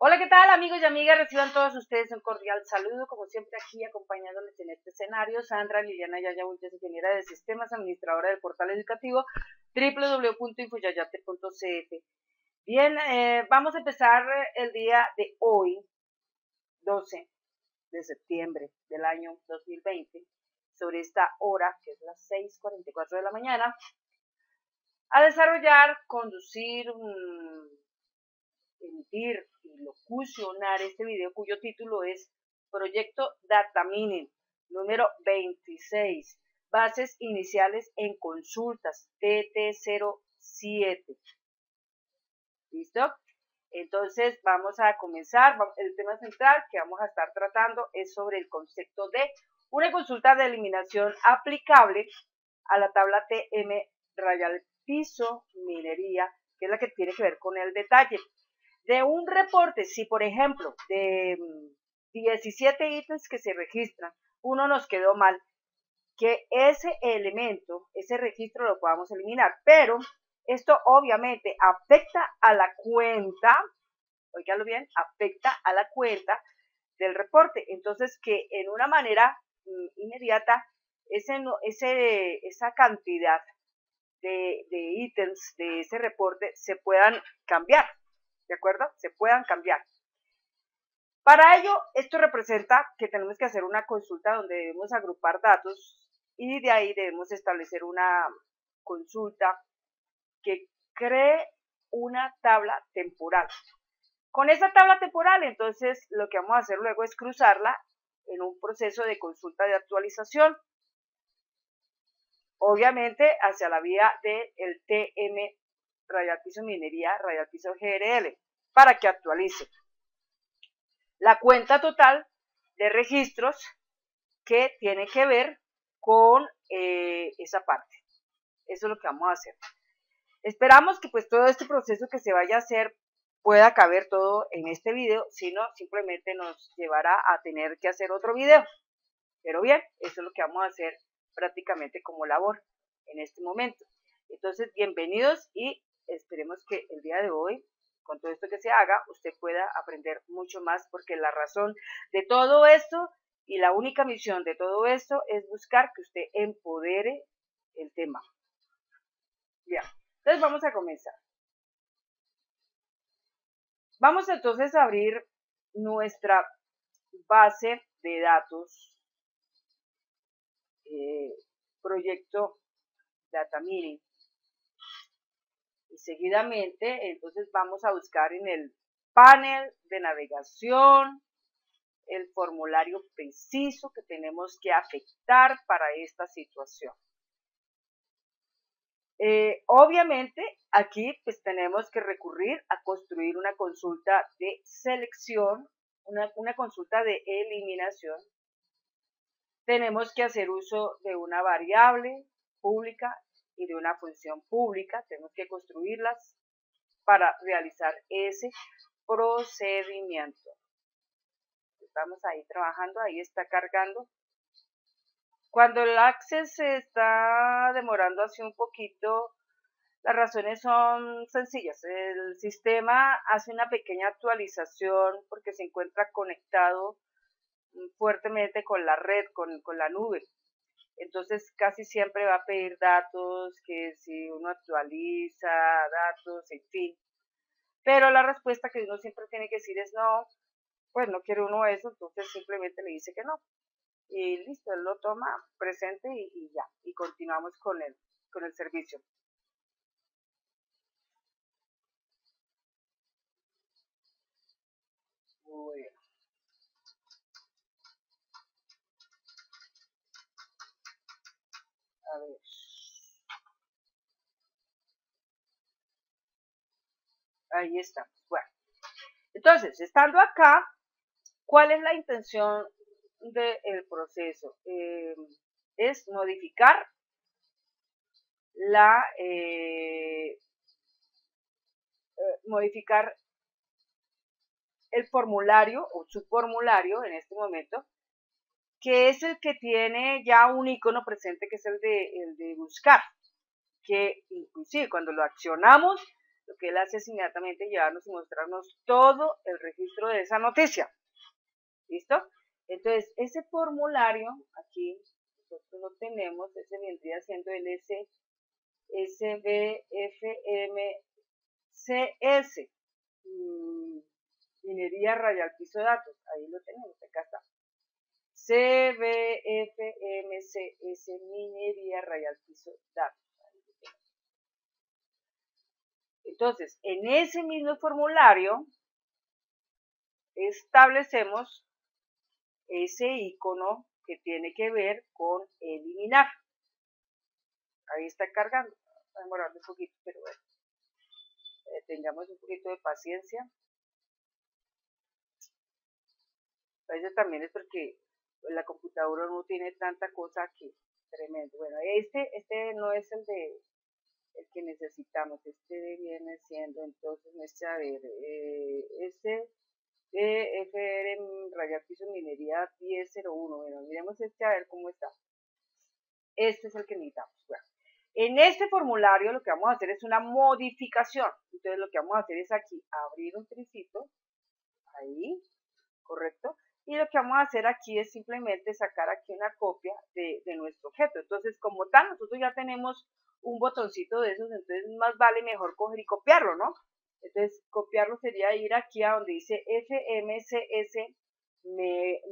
Hola, ¿qué tal amigos y amigas? Reciban todos ustedes un cordial saludo, como siempre aquí acompañándoles en este escenario, Sandra Liliana Yaya Bulles, ingeniera de sistemas, administradora del portal educativo www.infoyayate.cf. Bien, eh, vamos a empezar el día de hoy, 12 de septiembre del año 2020, sobre esta hora, que es las 6.44 de la mañana, a desarrollar, conducir, emitir y locucionar este video cuyo título es Proyecto Data Mining número 26, bases iniciales en consultas TT07. ¿Listo? Entonces vamos a comenzar. El tema central que vamos a estar tratando es sobre el concepto de una consulta de eliminación aplicable a la tabla TM rayal piso minería, que es la que tiene que ver con el detalle de un reporte, si por ejemplo de 17 mm, ítems que se registran, uno nos quedó mal, que ese elemento, ese registro lo podamos eliminar, pero esto obviamente afecta a la cuenta, oígalo bien, afecta a la cuenta del reporte. Entonces, que en una manera mm, inmediata, ese, ese, esa cantidad de, de ítems de ese reporte se puedan cambiar. ¿De acuerdo? Se puedan cambiar. Para ello, esto representa que tenemos que hacer una consulta donde debemos agrupar datos y de ahí debemos establecer una consulta que cree una tabla temporal. Con esa tabla temporal, entonces, lo que vamos a hacer luego es cruzarla en un proceso de consulta de actualización. Obviamente, hacia la vía del TM Radial Piso Minería, Radial Piso GRL, para que actualice la cuenta total de registros que tiene que ver con eh, esa parte. Eso es lo que vamos a hacer. Esperamos que pues todo este proceso que se vaya a hacer pueda caber todo en este video, si no, simplemente nos llevará a tener que hacer otro video. Pero bien, eso es lo que vamos a hacer prácticamente como labor en este momento. Entonces, bienvenidos y esperemos que el día de hoy, con todo esto que se haga, usted pueda aprender mucho más, porque la razón de todo esto y la única misión de todo esto es buscar que usted empodere el tema. Bien, entonces vamos a comenzar. Vamos entonces a abrir nuestra base de datos eh, proyecto Data y seguidamente entonces vamos a buscar en el panel de navegación el formulario preciso que tenemos que afectar para esta situación. Eh, obviamente aquí pues tenemos que recurrir a construir una consulta de selección, una, una consulta de eliminación. Tenemos que hacer uso de una variable pública y de una función pública. Tenemos que construirlas para realizar ese procedimiento. Estamos ahí trabajando, ahí está cargando. Cuando el access se está demorando así un poquito, las razones son sencillas. El sistema hace una pequeña actualización porque se encuentra conectado fuertemente con la red, con, con la nube. Entonces casi siempre va a pedir datos, que si uno actualiza datos, en fin. Pero la respuesta que uno siempre tiene que decir es no, pues no quiere uno eso, entonces simplemente le dice que no. Y listo, él lo toma presente y, ya, y continuamos con el, con el servicio ver. Ahí estamos. Bueno. Entonces, estando acá, ¿cuál es la intención del proceso? Eh, es modificar la eh, eh, modificar el formulario o su formulario en este momento que es el que tiene ya un icono presente, que es el de, el de buscar, que inclusive cuando lo accionamos lo que él hace es inmediatamente llevarnos y mostrarnos todo el registro de esa noticia. ¿Listo? Entonces, ese formulario, aquí nosotros lo tenemos, ese vendría siendo el S, SBFMCS, mm, minería rayal piso datos, ahí lo tenemos, acá está. CBFMCS, minería rayal piso datos. Entonces, en ese mismo formulario establecemos ese icono que tiene que ver con eliminar. Ahí está cargando. Va a demorar un poquito, pero bueno. Eh, tengamos un poquito de paciencia. A veces también es porque la computadora no tiene tanta cosa que tremendo. Bueno, este, este no es el de el que necesitamos. Este viene siendo entonces, a ver, eh, este de FR Rayar Piso Minería 1001. Bueno, miremos este a ver cómo está. Este es el que necesitamos. en este formulario lo que vamos a hacer es una modificación. Entonces lo que vamos a hacer es aquí abrir un tricito. Ahí, correcto. Y lo que vamos a hacer aquí es simplemente sacar aquí una copia de, nuestro objeto. Entonces, como tal, nosotros ya tenemos un botoncito de esos, entonces más vale mejor coger y copiarlo, ¿no? Entonces, copiarlo sería ir aquí a donde dice FMCS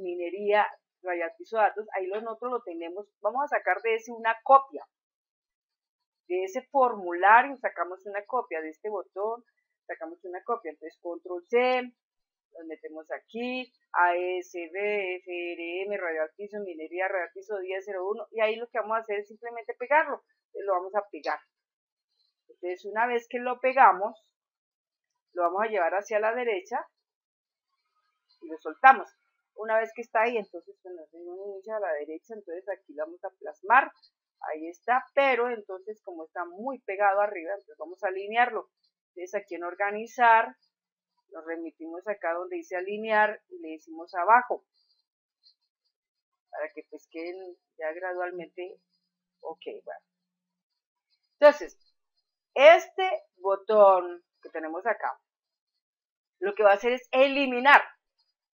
Minería Rayal Piso Datos. Ahí nosotros lo tenemos. Vamos a sacar de ese una copia. De ese formulario sacamos una copia de este botón. Sacamos una copia. Entonces, control C. Lo metemos aquí. ASB, FRM, Piso, Minería Piso 1001. Y ahí lo que vamos a hacer es simplemente pegarlo. lo vamos a pegar. Entonces, una vez que lo pegamos, lo vamos a llevar hacia la derecha y lo soltamos. Una vez que está ahí, entonces cuando hacemos un a la derecha, entonces aquí lo vamos a plasmar. Ahí está, pero entonces como está muy pegado arriba, entonces vamos a alinearlo. Entonces aquí en organizar, nos remitimos acá donde dice alinear y le decimos abajo. Para que pues queden ya gradualmente, ok, bueno. Entonces, este botón que tenemos acá, lo que va a hacer es eliminar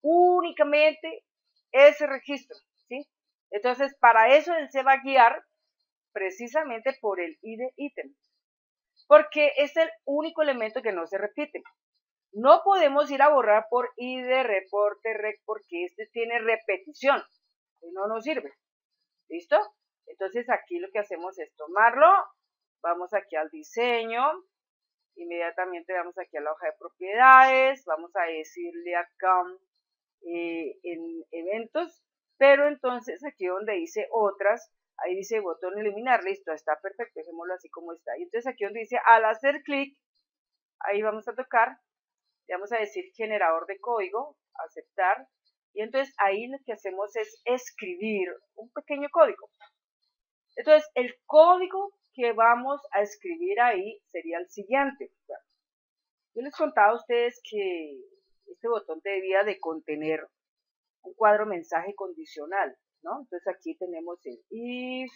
únicamente ese registro, ¿sí? Entonces, para eso él se va a guiar precisamente por el ID ítem, porque es el único elemento que no se repite. No podemos ir a borrar por ID reporte rec porque este tiene repetición y no nos sirve. ¿Listo? Entonces aquí lo que hacemos es tomarlo, vamos aquí al diseño, Inmediatamente vamos aquí a la hoja de propiedades, vamos a decirle acá eh, en eventos, pero entonces aquí donde dice otras, ahí dice botón eliminar, listo, está perfecto, dejémoslo así como está. Y entonces aquí donde dice al hacer clic, ahí vamos a tocar, vamos a decir generador de código, aceptar, y entonces ahí lo que hacemos es escribir un pequeño código. Entonces el código que vamos a escribir ahí sería el siguiente. Yo les contaba a ustedes que este botón debía de contener un cuadro mensaje condicional, ¿no? Entonces aquí tenemos el if,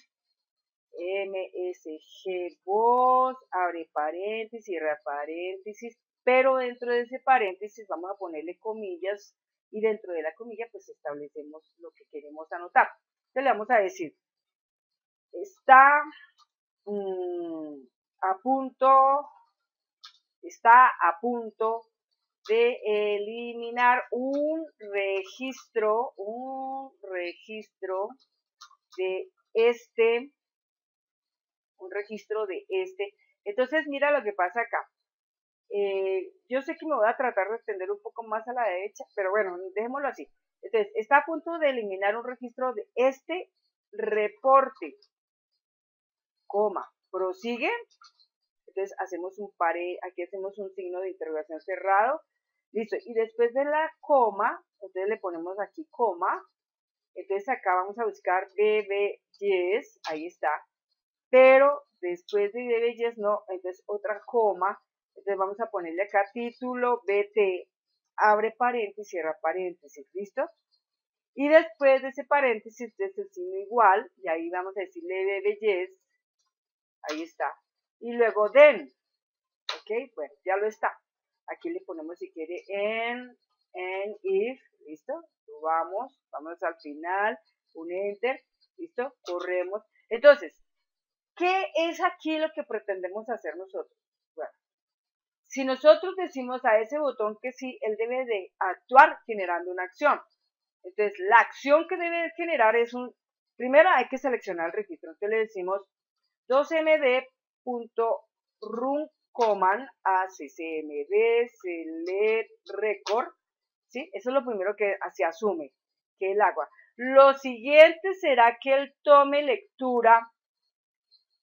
msg voz, abre paréntesis, cierra paréntesis, pero dentro de ese paréntesis vamos a ponerle comillas y dentro de la comilla pues establecemos lo que queremos anotar. Entonces le vamos a decir, está Mm, a punto, está a punto de eliminar un registro, un registro de este, un registro de este. Entonces, mira lo que pasa acá. Eh, yo sé que me voy a tratar de extender un poco más a la derecha, pero bueno, dejémoslo así. Entonces, está a punto de eliminar un registro de este reporte. Coma, prosigue, entonces hacemos un pare, aquí hacemos un signo de interrogación cerrado, listo, y después de la coma, entonces le ponemos aquí coma, entonces acá vamos a buscar yes, ahí está, pero después de yes no, entonces otra coma, entonces vamos a ponerle acá título bt, abre paréntesis, cierra paréntesis, ¿listo? Y después de ese paréntesis, entonces el signo igual, y ahí vamos a decirle yes, Ahí está. Y luego den. Ok, bueno, ya lo está. Aquí le ponemos si quiere en, en if, listo. Vamos, vamos al final, un enter, listo, corremos. Entonces, ¿qué es aquí lo que pretendemos hacer nosotros? Si nosotros decimos a ese botón que sí, él debe de actuar generando una acción. Entonces, la acción que debe generar es un, primero hay que seleccionar el registro. Entonces le decimos 2md.run command select record, ¿sí? Eso es lo primero que se asume, que el agua. Lo siguiente será que él tome lectura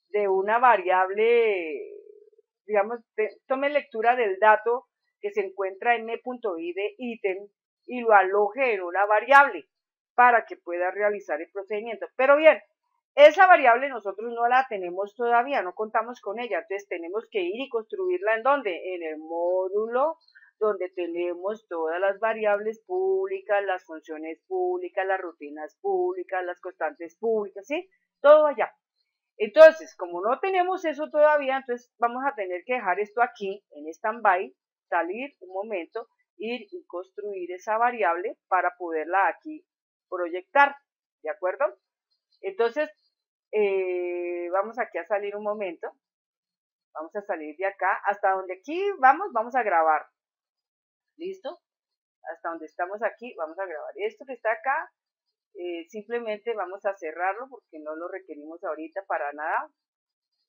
de una variable, digamos, tome lectura del dato que se encuentra en m.i de ítem y lo aloje en una variable para que pueda realizar el procedimiento. Pero bien, esa variable nosotros no la tenemos todavía, no contamos con ella, entonces tenemos que ir y construirla en dónde? En el módulo donde tenemos todas las variables públicas, las funciones públicas, las rutinas públicas, las constantes públicas, ¿sí? Todo allá. Entonces, como no tenemos eso todavía, entonces vamos a tener que dejar esto aquí en stand-by, salir un momento, ir y construir esa variable para poderla aquí proyectar, ¿de acuerdo? Entonces, eh, vamos aquí a salir un momento. Vamos a salir de acá. Hasta donde aquí vamos, vamos a grabar. ¿Listo? Hasta donde estamos aquí, vamos a grabar. Esto que está acá, eh, simplemente vamos a cerrarlo porque no lo requerimos ahorita para nada.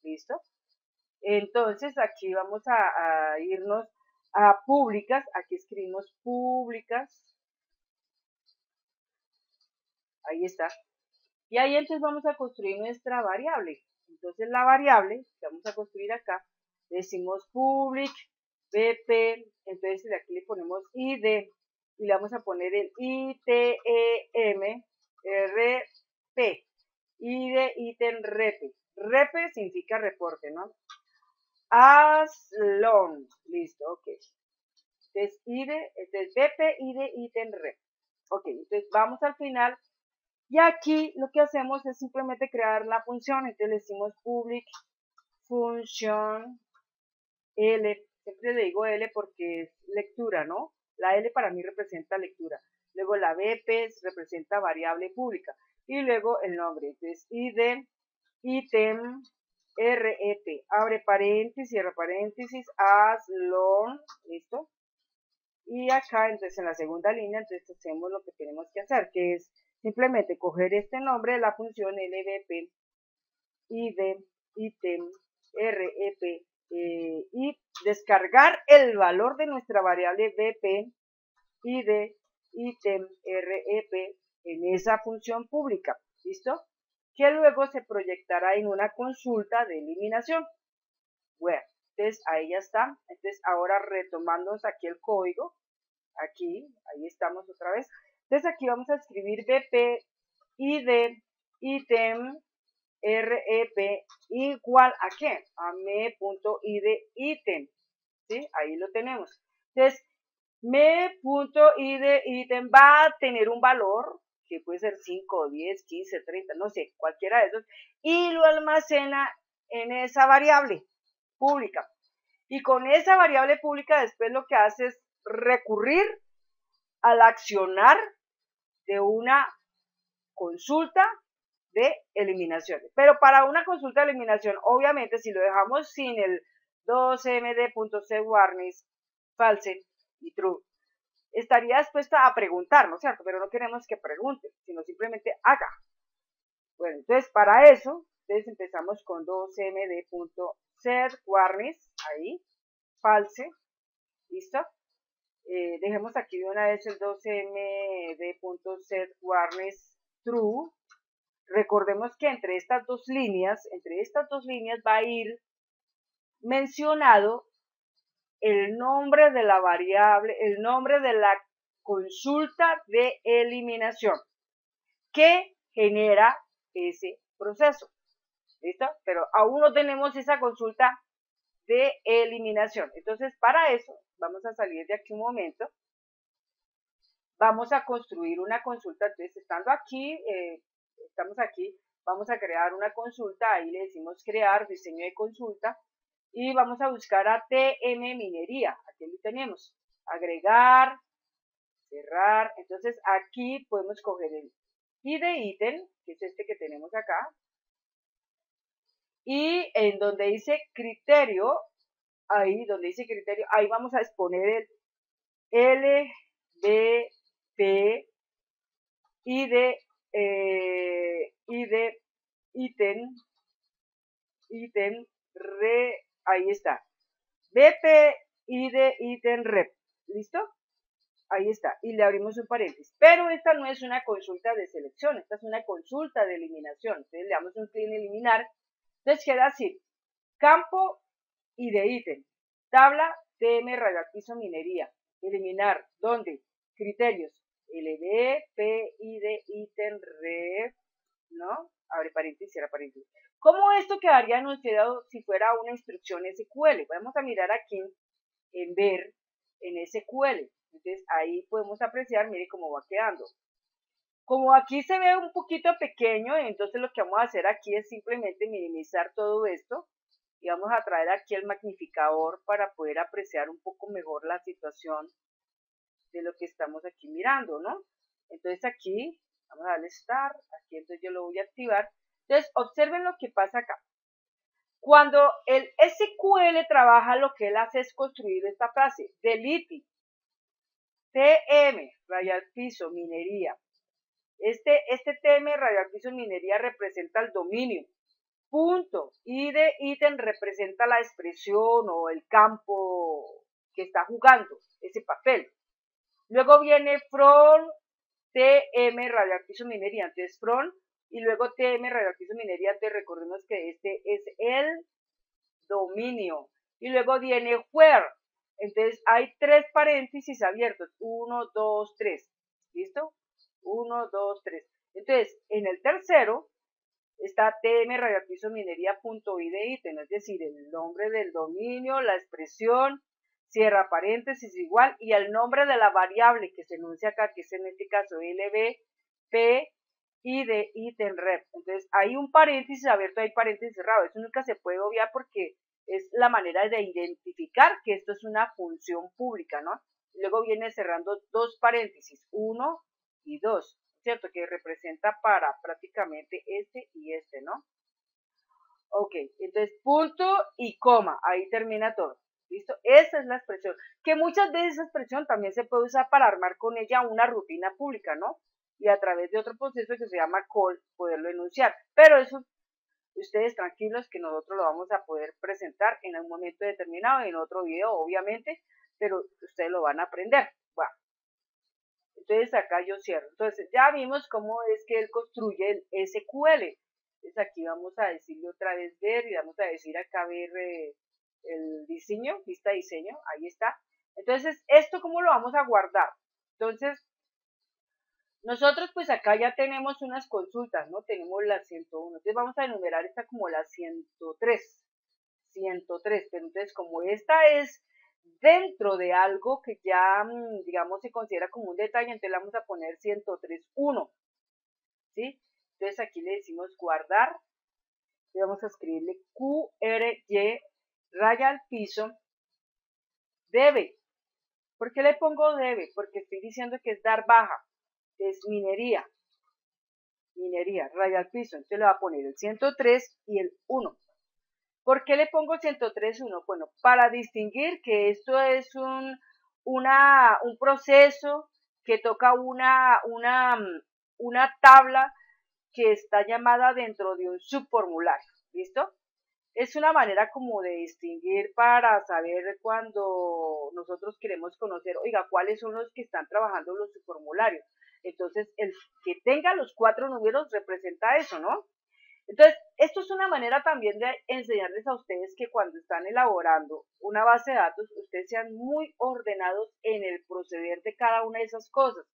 ¿Listo? Entonces aquí vamos a, irnos a públicas. Aquí escribimos públicas. Ahí está. Y ahí entonces vamos a construir nuestra variable. Entonces la variable que vamos a construir acá, decimos public bp, entonces aquí le ponemos id y le vamos a poner el item rp, id item rep. Rep significa reporte, ¿no? As long, listo, ok. Entonces id, entonces bp, id, item rep. Ok, entonces vamos al final y aquí lo que hacemos es simplemente crear la función. Entonces le decimos public function L. Siempre le digo L porque es lectura, ¿no? La L para mí representa lectura. Luego la BP representa variable pública. Y luego el nombre. Entonces id item rep. Abre paréntesis, cierra paréntesis, as long. ¿Listo? Y acá, entonces en la segunda línea, entonces hacemos lo que tenemos que hacer, que es Simplemente coger este nombre de la función lbp id item rep eh, y descargar el valor de nuestra variable bp id item rep en esa función pública. ¿Listo? Que luego se proyectará en una consulta de eliminación. Bueno, entonces ahí ya está. Entonces ahora retomando aquí el código. Aquí, ahí estamos otra vez. Entonces aquí vamos a escribir BP ID item rep igual a qué? A me.id item. ¿Sí? Ahí lo tenemos. Entonces, me.id item va a tener un valor que puede ser 5, 10, 15, 30, no sé, cualquiera de esos, y lo almacena en esa variable pública. Y con esa variable pública después lo que hace es recurrir al accionar de una consulta de eliminación. Pero para una consulta de eliminación, obviamente, si lo dejamos sin el 2md.cwarnis, false y true, estaría dispuesta a preguntar, ¿no es cierto? Pero no queremos que pregunte, sino simplemente haga. Bueno, entonces para eso, entonces empezamos con 2md.setWarnis, ahí, false, ¿listo? Eh, dejemos aquí de una vez el 12md.setWarnes true. Recordemos que entre estas dos líneas, entre estas dos líneas va a ir mencionado el nombre de la variable, el nombre de la consulta de eliminación que genera ese proceso. ¿Listo? Pero aún no tenemos esa consulta de eliminación. Entonces, para eso, vamos a salir de aquí un momento. Vamos a construir una consulta. Entonces, estando aquí, eh, estamos aquí, vamos a crear una consulta. Ahí le decimos crear diseño de consulta. Y vamos a buscar a TM Minería. Aquí lo tenemos. Agregar, cerrar. Entonces aquí podemos coger el ID ítem, que es este que tenemos acá. Y en donde dice criterio, ahí donde dice criterio, ahí vamos a exponer el LBP ID, eh, ID ítem, ítem, re, ahí está. BP rep. ¿Listo? Ahí está. Y le abrimos un paréntesis. Pero esta no es una consulta de selección, esta es una consulta de eliminación. Entonces le damos un clic en eliminar. Entonces queda así. Campo y ítem. Tabla TM radioactivo minería. Eliminar. ¿Dónde? Criterios. LD, P, ítem, rep, ¿no? Abre paréntesis, cierra paréntesis. ¿Cómo esto quedaría anunciado si fuera una instrucción SQL? Vamos a mirar aquí en ver en SQL. Entonces ahí podemos apreciar, mire cómo va quedando. Como aquí se ve un poquito pequeño, entonces lo que vamos a hacer aquí es simplemente minimizar todo esto y vamos a traer aquí el magnificador para poder apreciar un poco mejor la situación de lo que estamos aquí mirando, ¿no? Entonces aquí, vamos a darle Start, aquí entonces yo lo voy a activar. Entonces observen lo que pasa acá. Cuando el SQL trabaja, lo que él hace es construir esta frase, delete TM, rayal piso, minería. Este, este TM, rayal piso, minería representa el dominio. Punto. Y de ítem representa la expresión o el campo que está jugando, ese papel. Luego viene from TM, rayal piso, minería. Entonces, from y luego TM, piso, minería. Te recordemos que este es el dominio. Y luego viene where, entonces hay tres paréntesis abiertos. Uno, dos, tres. ¿Listo? Uno, dos, tres. Entonces, en el tercero está tm radioactivo minería.id ítem, es decir, el nombre del dominio, la expresión, cierra paréntesis igual, y el nombre de la variable que se enuncia acá, que es en este caso lb, p, id, ítem rep. Entonces, hay un paréntesis abierto, hay paréntesis cerrado. Eso nunca se puede obviar porque es la manera de identificar que esto es una función pública, ¿no? Luego viene cerrando dos paréntesis, uno y dos, ¿cierto? Que representa para prácticamente este y este, ¿no? Ok, entonces punto y coma, ahí termina todo. ¿Listo? Esa es la expresión. Que muchas veces esa expresión también se puede usar para armar con ella una rutina pública, ¿no? Y a través de otro proceso que se llama call poderlo enunciar. Pero eso ustedes tranquilos que nosotros lo vamos a poder presentar en un momento determinado, en otro video obviamente, pero ustedes lo van a aprender. Entonces acá yo cierro. Entonces ya vimos cómo es que él construye el SQL. Entonces aquí vamos a decirle otra vez ver y vamos a decir acá ver eh, el diseño, vista diseño, ahí está. Entonces, ¿esto cómo lo vamos a guardar? Entonces, nosotros pues acá ya tenemos unas consultas, ¿no? Tenemos la 101. Entonces vamos a enumerar esta como la 103. 103. Pero entonces como esta es dentro de algo que ya, mm, digamos, se considera como un detalle, entonces le vamos a poner 103.1. ¿Sí? Entonces aquí le decimos guardar. Y vamos a escribirle QRY raya al piso. Debe. ¿Por qué le pongo debe? Porque estoy diciendo que es dar baja es minería. Minería, raya al piso. Entonces le va a poner el 103 y el 1. ¿Por qué le pongo 103 y 1? Bueno, para distinguir que esto es un, una, un proceso que toca una, una, una tabla que está llamada dentro de un subformulario. ¿Listo? Es una manera como de distinguir para saber cuando nosotros queremos conocer, oiga, cuáles son los que están trabajando los subformularios. Entonces, el que tenga los cuatro números representa eso, ¿no? Entonces, esto es una manera también de enseñarles a ustedes que cuando están elaborando una base de datos, ustedes sean muy ordenados en el proceder de cada una de esas cosas.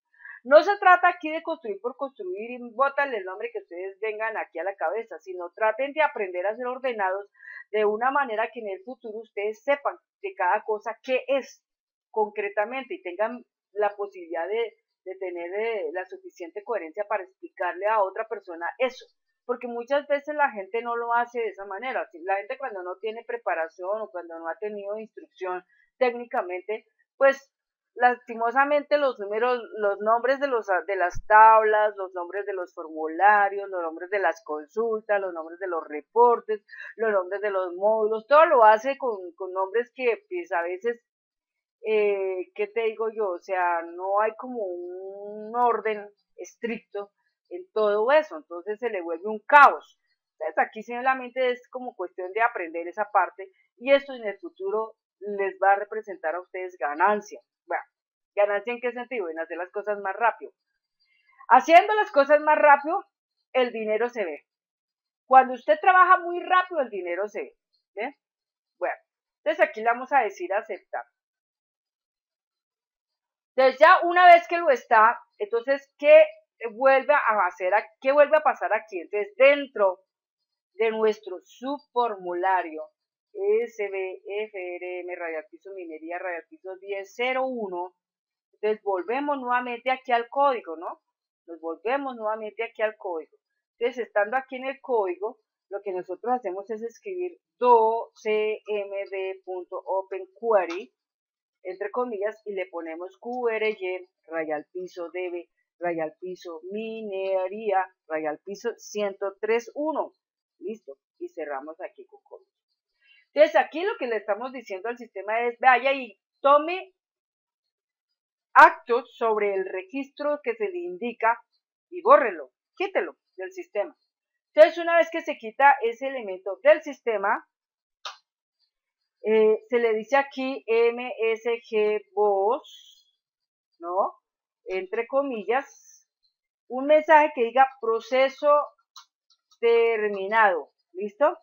No se trata aquí de construir por construir y botarle el nombre que ustedes vengan aquí a la cabeza, sino traten de aprender a ser ordenados de una manera que en el futuro ustedes sepan de cada cosa qué es concretamente y tengan la posibilidad de de tener eh, la suficiente coherencia para explicarle a otra persona eso. porque muchas veces la gente no lo hace de esa manera. La gente cuando no tiene preparación o cuando no ha tenido instrucción técnicamente, pues lastimosamente los números, los nombres de, los, de las tablas, los nombres de los formularios, los nombres de las consultas, los nombres de los reportes, los nombres de los módulos, todo lo hace con, con nombres que pues a veces, eh, ¿qué te digo yo? O sea, no hay como un orden estricto en todo eso, entonces se le vuelve un caos. Entonces aquí simplemente es como cuestión de aprender esa parte y esto en el futuro les va a representar a ustedes ganancia. Bueno, ganancia en qué sentido? En hacer las cosas más rápido. Haciendo las cosas más rápido, el dinero se ve. Cuando usted trabaja muy rápido, el dinero se ve. Bueno, entonces aquí le vamos a decir aceptar. Entonces ya una vez que lo está, entonces, ¿qué vuelve a hacer? ¿Qué vuelve a pasar aquí? Entonces, dentro de nuestro subformulario SBFRM Radial Piso Minería Radial Piso 1001. Entonces volvemos nuevamente aquí al código, ¿no? Nos volvemos nuevamente aquí al código. Entonces, estando aquí en el código, lo que nosotros hacemos es escribir docmd.openquery, entre comillas, y le ponemos qry, rayal piso db, rayal piso minería, rayal piso 103.1. Listo. Y cerramos aquí con código. Entonces aquí lo que le estamos diciendo al sistema es, vaya y tome actos sobre el registro que se le indica y bórrelo, quítelo del sistema. Entonces una vez que se quita ese elemento del sistema, eh, se le dice aquí MSG ¿no? Entre comillas, un mensaje que diga proceso terminado. ¿Listo?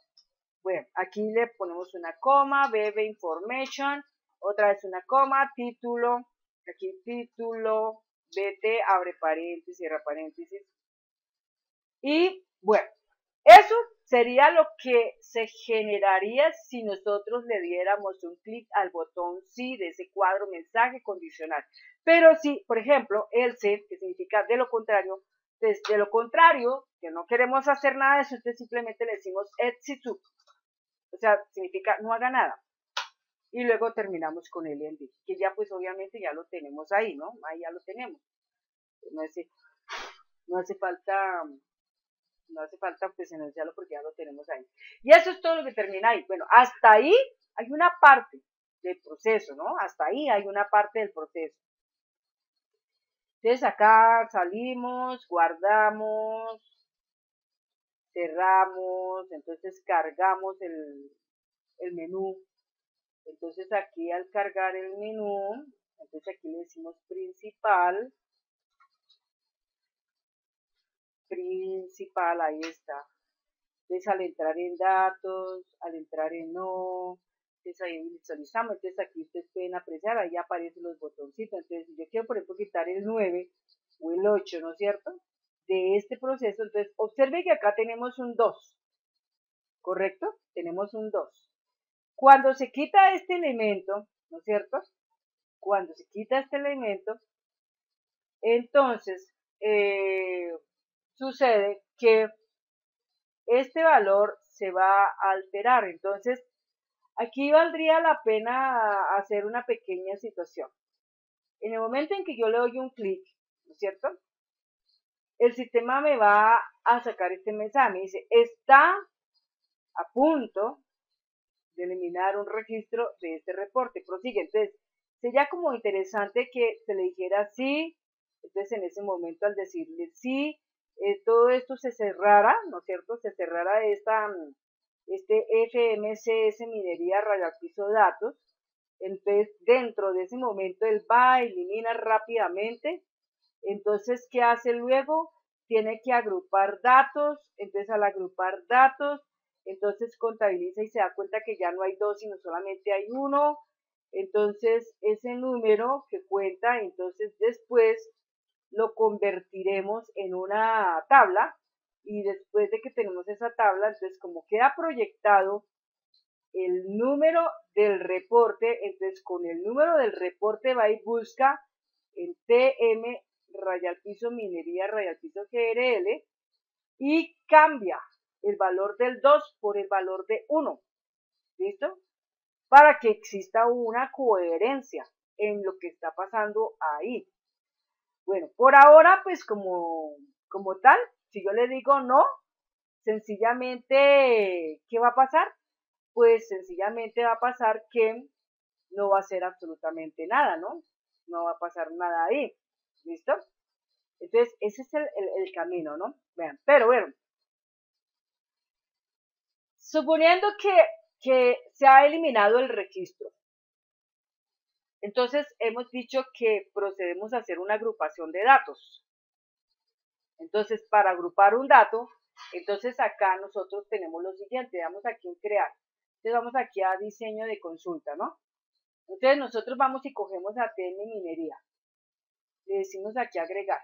Bueno, aquí le ponemos una coma, BB Information, otra vez una coma, título, aquí título, BT, abre paréntesis, cierra paréntesis. Y bueno, eso sería lo que se generaría si nosotros le diéramos un clic al botón sí de ese cuadro mensaje condicional. Pero si, por ejemplo, el sí, que significa de lo contrario, desde lo contrario, que no queremos hacer nada de eso, entonces simplemente le decimos exit o sea, significa no haga nada. Y luego terminamos con el endy, que ya pues obviamente ya lo tenemos ahí, ¿no? Ahí ya lo tenemos. No hace falta, no hace falta pues enunciarlo porque ya lo tenemos ahí. Y eso es todo lo que termina ahí. Bueno, hasta ahí hay una parte del proceso, ¿no? Hasta ahí hay una parte del proceso. Entonces acá salimos, guardamos, cerramos, entonces cargamos el, el menú. Entonces aquí al cargar el menú, entonces aquí le decimos principal. Principal, ahí está. Entonces al entrar en datos, al entrar en no, entonces ahí visualizamos, entonces aquí ustedes pueden apreciar, ahí aparecen los botoncitos. Entonces si yo quiero por ejemplo quitar el 9 o el 8, ¿no es cierto? de este proceso, entonces observe que acá tenemos un 2, ¿correcto? Tenemos un 2. Cuando se quita este elemento, ¿no es cierto? Cuando se quita este elemento, entonces eh, sucede que este valor se va a alterar. Entonces, aquí valdría la pena hacer una pequeña situación. En el momento en que yo le doy un clic, ¿no es cierto? el sistema me va a sacar este mensaje. Me dice, está a punto de eliminar un registro de este reporte. Prosigue. Entonces, sería como interesante que se le dijera sí. Entonces, en ese momento, al decirle sí, eh, todo esto se cerrara, ¿no es cierto? Se cerrara esta, este FMCS minería piso datos. Entonces, dentro de ese momento, él va, elimina rápidamente entonces, ¿qué hace luego? Tiene que agrupar datos, entonces al agrupar datos, entonces contabiliza y se da cuenta que ya no hay dos, sino solamente hay uno. Entonces, ese número que cuenta, entonces después lo convertiremos en una tabla y después de que tenemos esa tabla, entonces como queda proyectado el número del reporte, entonces con el número del reporte va y busca en TM Rayal Piso Minería, Rayal Piso GRL, y cambia el valor del 2 por el valor de 1. ¿Listo? Para que exista una coherencia en lo que está pasando ahí. Bueno, por ahora, pues como, como tal, si yo le digo no, sencillamente, ¿qué va a pasar? Pues sencillamente va a pasar que no va a ser absolutamente nada, ¿no? No va a pasar nada ahí. ¿Listo? Entonces, ese es el, camino, ¿no? Vean, pero bueno, suponiendo que, que se ha eliminado el registro, entonces hemos dicho que procedemos a hacer una agrupación de datos. Entonces, para agrupar un dato, entonces acá nosotros tenemos lo siguiente, damos aquí en crear. Entonces vamos aquí a diseño de consulta, ¿no? Entonces nosotros vamos y cogemos a minería. Le decimos aquí agregar.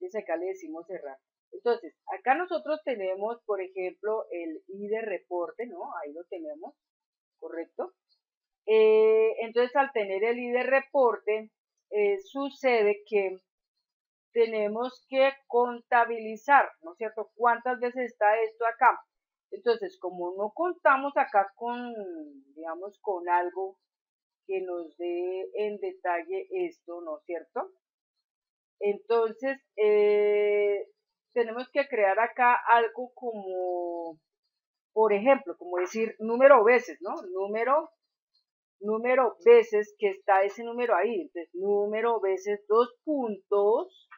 Entonces acá le decimos cerrar. Entonces, acá nosotros tenemos, por ejemplo, el ID reporte, ¿no? Ahí lo tenemos, ¿correcto? Eh, entonces, al tener el ID reporte, eh, sucede que tenemos que contabilizar, ¿no es cierto? ¿Cuántas veces está esto acá? Entonces, como no contamos acá con, digamos, con algo que nos dé en detalle esto, ¿no es cierto? Entonces, eh, tenemos que crear acá algo como, por ejemplo, como decir número veces, ¿no? Número, número veces que está ese número ahí. Entonces, número veces dos puntos.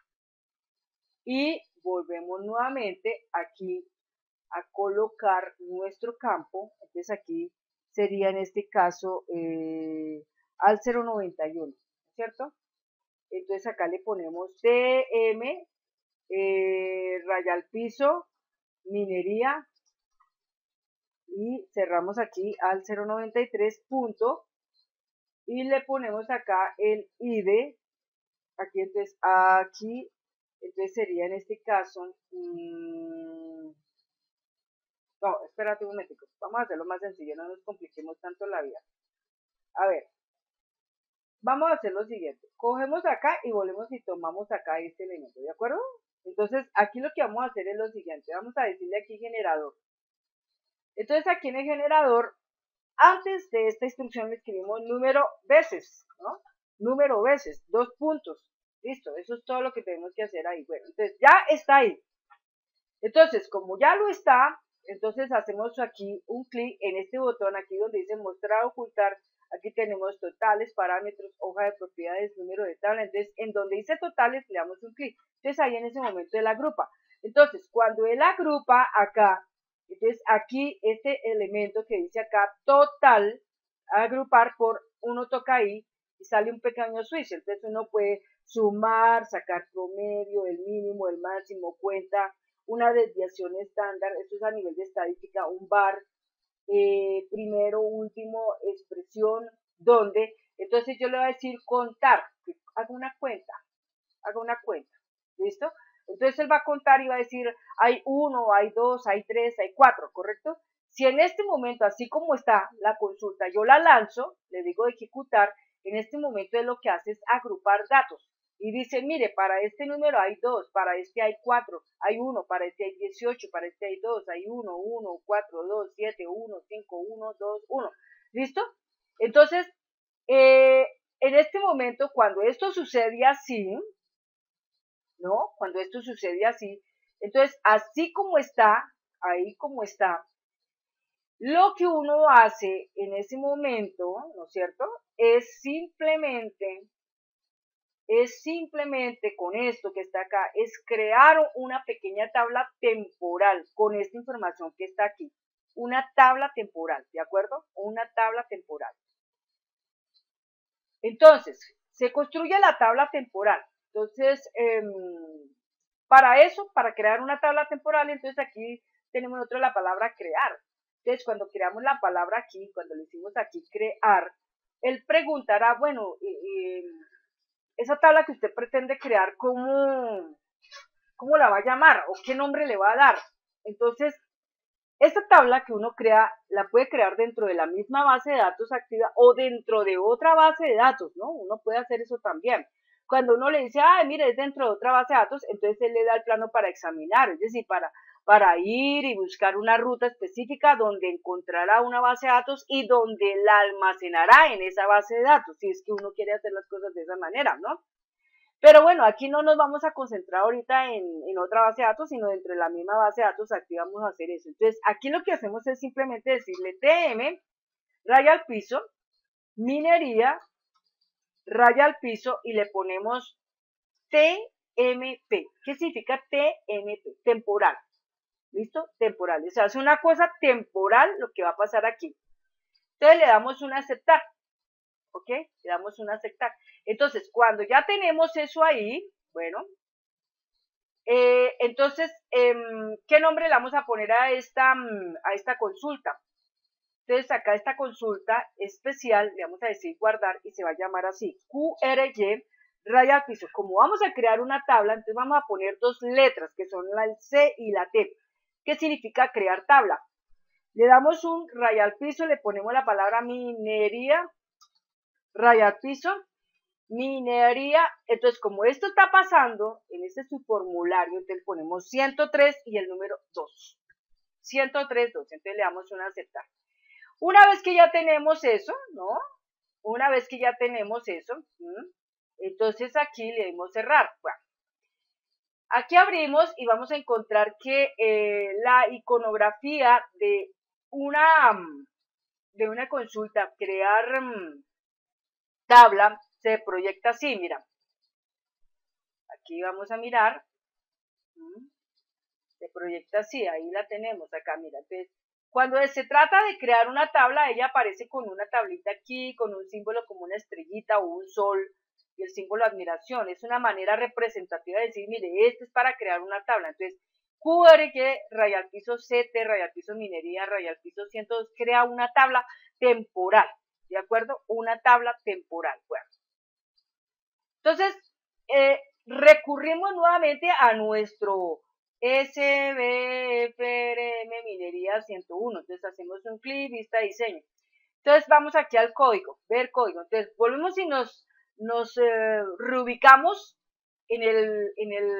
Y volvemos nuevamente aquí a colocar nuestro campo. Entonces aquí sería en este caso eh, al 091, ¿cierto? Entonces acá le ponemos DM, eh, raya al piso, minería, y cerramos aquí al 093 punto, y le ponemos acá el ID, aquí entonces, aquí, entonces sería en este caso, mmm, no, espérate un momento, vamos a hacerlo más sencillo, no nos compliquemos tanto la vida. A ver, vamos a hacer lo siguiente. Cogemos acá y volvemos y tomamos acá este elemento, ¿de acuerdo? Entonces, aquí lo que vamos a hacer es lo siguiente. Vamos a decirle aquí generador. Entonces, aquí en el generador, antes de esta instrucción le escribimos número veces, ¿no? Número veces, dos puntos. Listo, eso es todo lo que tenemos que hacer ahí. Bueno, entonces ya está ahí. Entonces, como ya lo está, entonces hacemos aquí un clic en este botón aquí donde dice mostrar ocultar Aquí tenemos totales, parámetros, hoja de propiedades, número de tabla. Entonces, en donde dice totales, le damos un clic. Entonces, ahí en ese momento él agrupa. Entonces, cuando él agrupa acá, entonces aquí este elemento que dice acá, total, agrupar por, uno toca ahí y sale un pequeño switch. Entonces, uno puede sumar, sacar promedio, el mínimo, el máximo, cuenta, una desviación estándar, esto es a nivel de estadística, un bar, eh, primero, último, expresión, donde, entonces yo le voy a decir contar, haga una cuenta, haga una cuenta, ¿listo? Entonces él va a contar y va a decir, hay uno, hay dos, hay tres, hay cuatro, ¿correcto? Si en este momento, así como está la consulta, yo la lanzo, le digo ejecutar, en este momento es lo que hace es agrupar datos y dice, mire, para este número hay dos, para este hay cuatro, hay uno, para este hay 18, para este hay dos, hay uno, uno, cuatro, dos, siete, uno, cinco, uno, dos, uno. ¿Listo? Entonces, eh, en este momento, cuando esto sucede así, ¿no? Cuando esto sucede así, entonces, así como está, ahí como está, lo que uno hace en ese momento, ¿no es cierto? Es simplemente es simplemente con esto que está acá, es crear una pequeña tabla temporal con esta información que está aquí. Una tabla temporal, ¿de acuerdo? Una tabla temporal. Entonces, se construye la tabla temporal. Entonces, em, para eso, para crear una tabla temporal, entonces aquí tenemos otra la palabra crear. Entonces, cuando creamos la palabra aquí, cuando le decimos aquí crear, él preguntará, bueno, eh, esa tabla que usted pretende crear, ¿cómo, cómo la va a llamar o qué nombre le va a dar? Entonces, esta tabla que uno crea, la puede crear dentro de la misma base de datos activa o dentro de otra base de datos, ¿no? Uno puede hacer eso también. Cuando uno le dice, ay, mire, es dentro de otra base de datos, entonces él le da el plano para examinar, es decir, para, para ir y buscar una ruta específica donde encontrará una base de datos y donde la almacenará en esa base de datos, si es que uno quiere hacer las cosas de esa manera, ¿no? Pero bueno, aquí no nos vamos a concentrar ahorita en, en, otra base de datos, sino dentro de la misma base de datos aquí vamos a hacer eso. Entonces, aquí lo que hacemos es simplemente decirle TM, raya al piso, minería, raya al piso y le ponemos TMP. ¿Qué significa TMP? Temporal. ¿Listo? Temporal. O sea, es una cosa temporal lo que va a pasar aquí. Entonces le damos un aceptar. ¿Ok? Le damos un aceptar. Entonces, cuando ya tenemos eso ahí, bueno, eh, entonces, em, ¿qué nombre le vamos a poner a esta, mm, a esta consulta? Entonces, acá esta consulta especial, le vamos a decir guardar y se va a llamar así, QRY, raya piso. Como vamos a crear una tabla, entonces vamos a poner dos letras, que son la C y la T. ¿Qué significa crear tabla? Le damos un raya al piso, le ponemos la palabra minería, raya al piso, minería. Entonces, como esto está pasando, en este su formulario, entonces ponemos 103 y el número 2. 103, 2. Entonces le damos un aceptar. Una vez que ya tenemos eso, ¿no? Una vez que ya tenemos eso, entonces aquí le damos cerrar. Aquí abrimos y vamos a encontrar que eh, la iconografía de una, mm, de una consulta, crear mm, tabla, se proyecta así, mira. Aquí vamos a mirar. Se proyecta así, ahí la tenemos acá, mira. Entonces, cuando se trata de crear una tabla, ella aparece con una tablita aquí, con un símbolo como una estrellita o un sol, y el símbolo admiración. Es una manera representativa de decir, mire, esto es para crear una tabla. Entonces, QRG, rayal piso CT, rayal piso minería, rayal piso 102, crea una tabla temporal, ¿de acuerdo? Una tabla temporal, bueno. Entonces, eh, recurrimos nuevamente a nuestro SBFRM Minería 101. Entonces, hacemos un clic, vista, diseño. Entonces, vamos aquí al código, ver código. Entonces, volvemos y nos nos eh, reubicamos en el, en, el,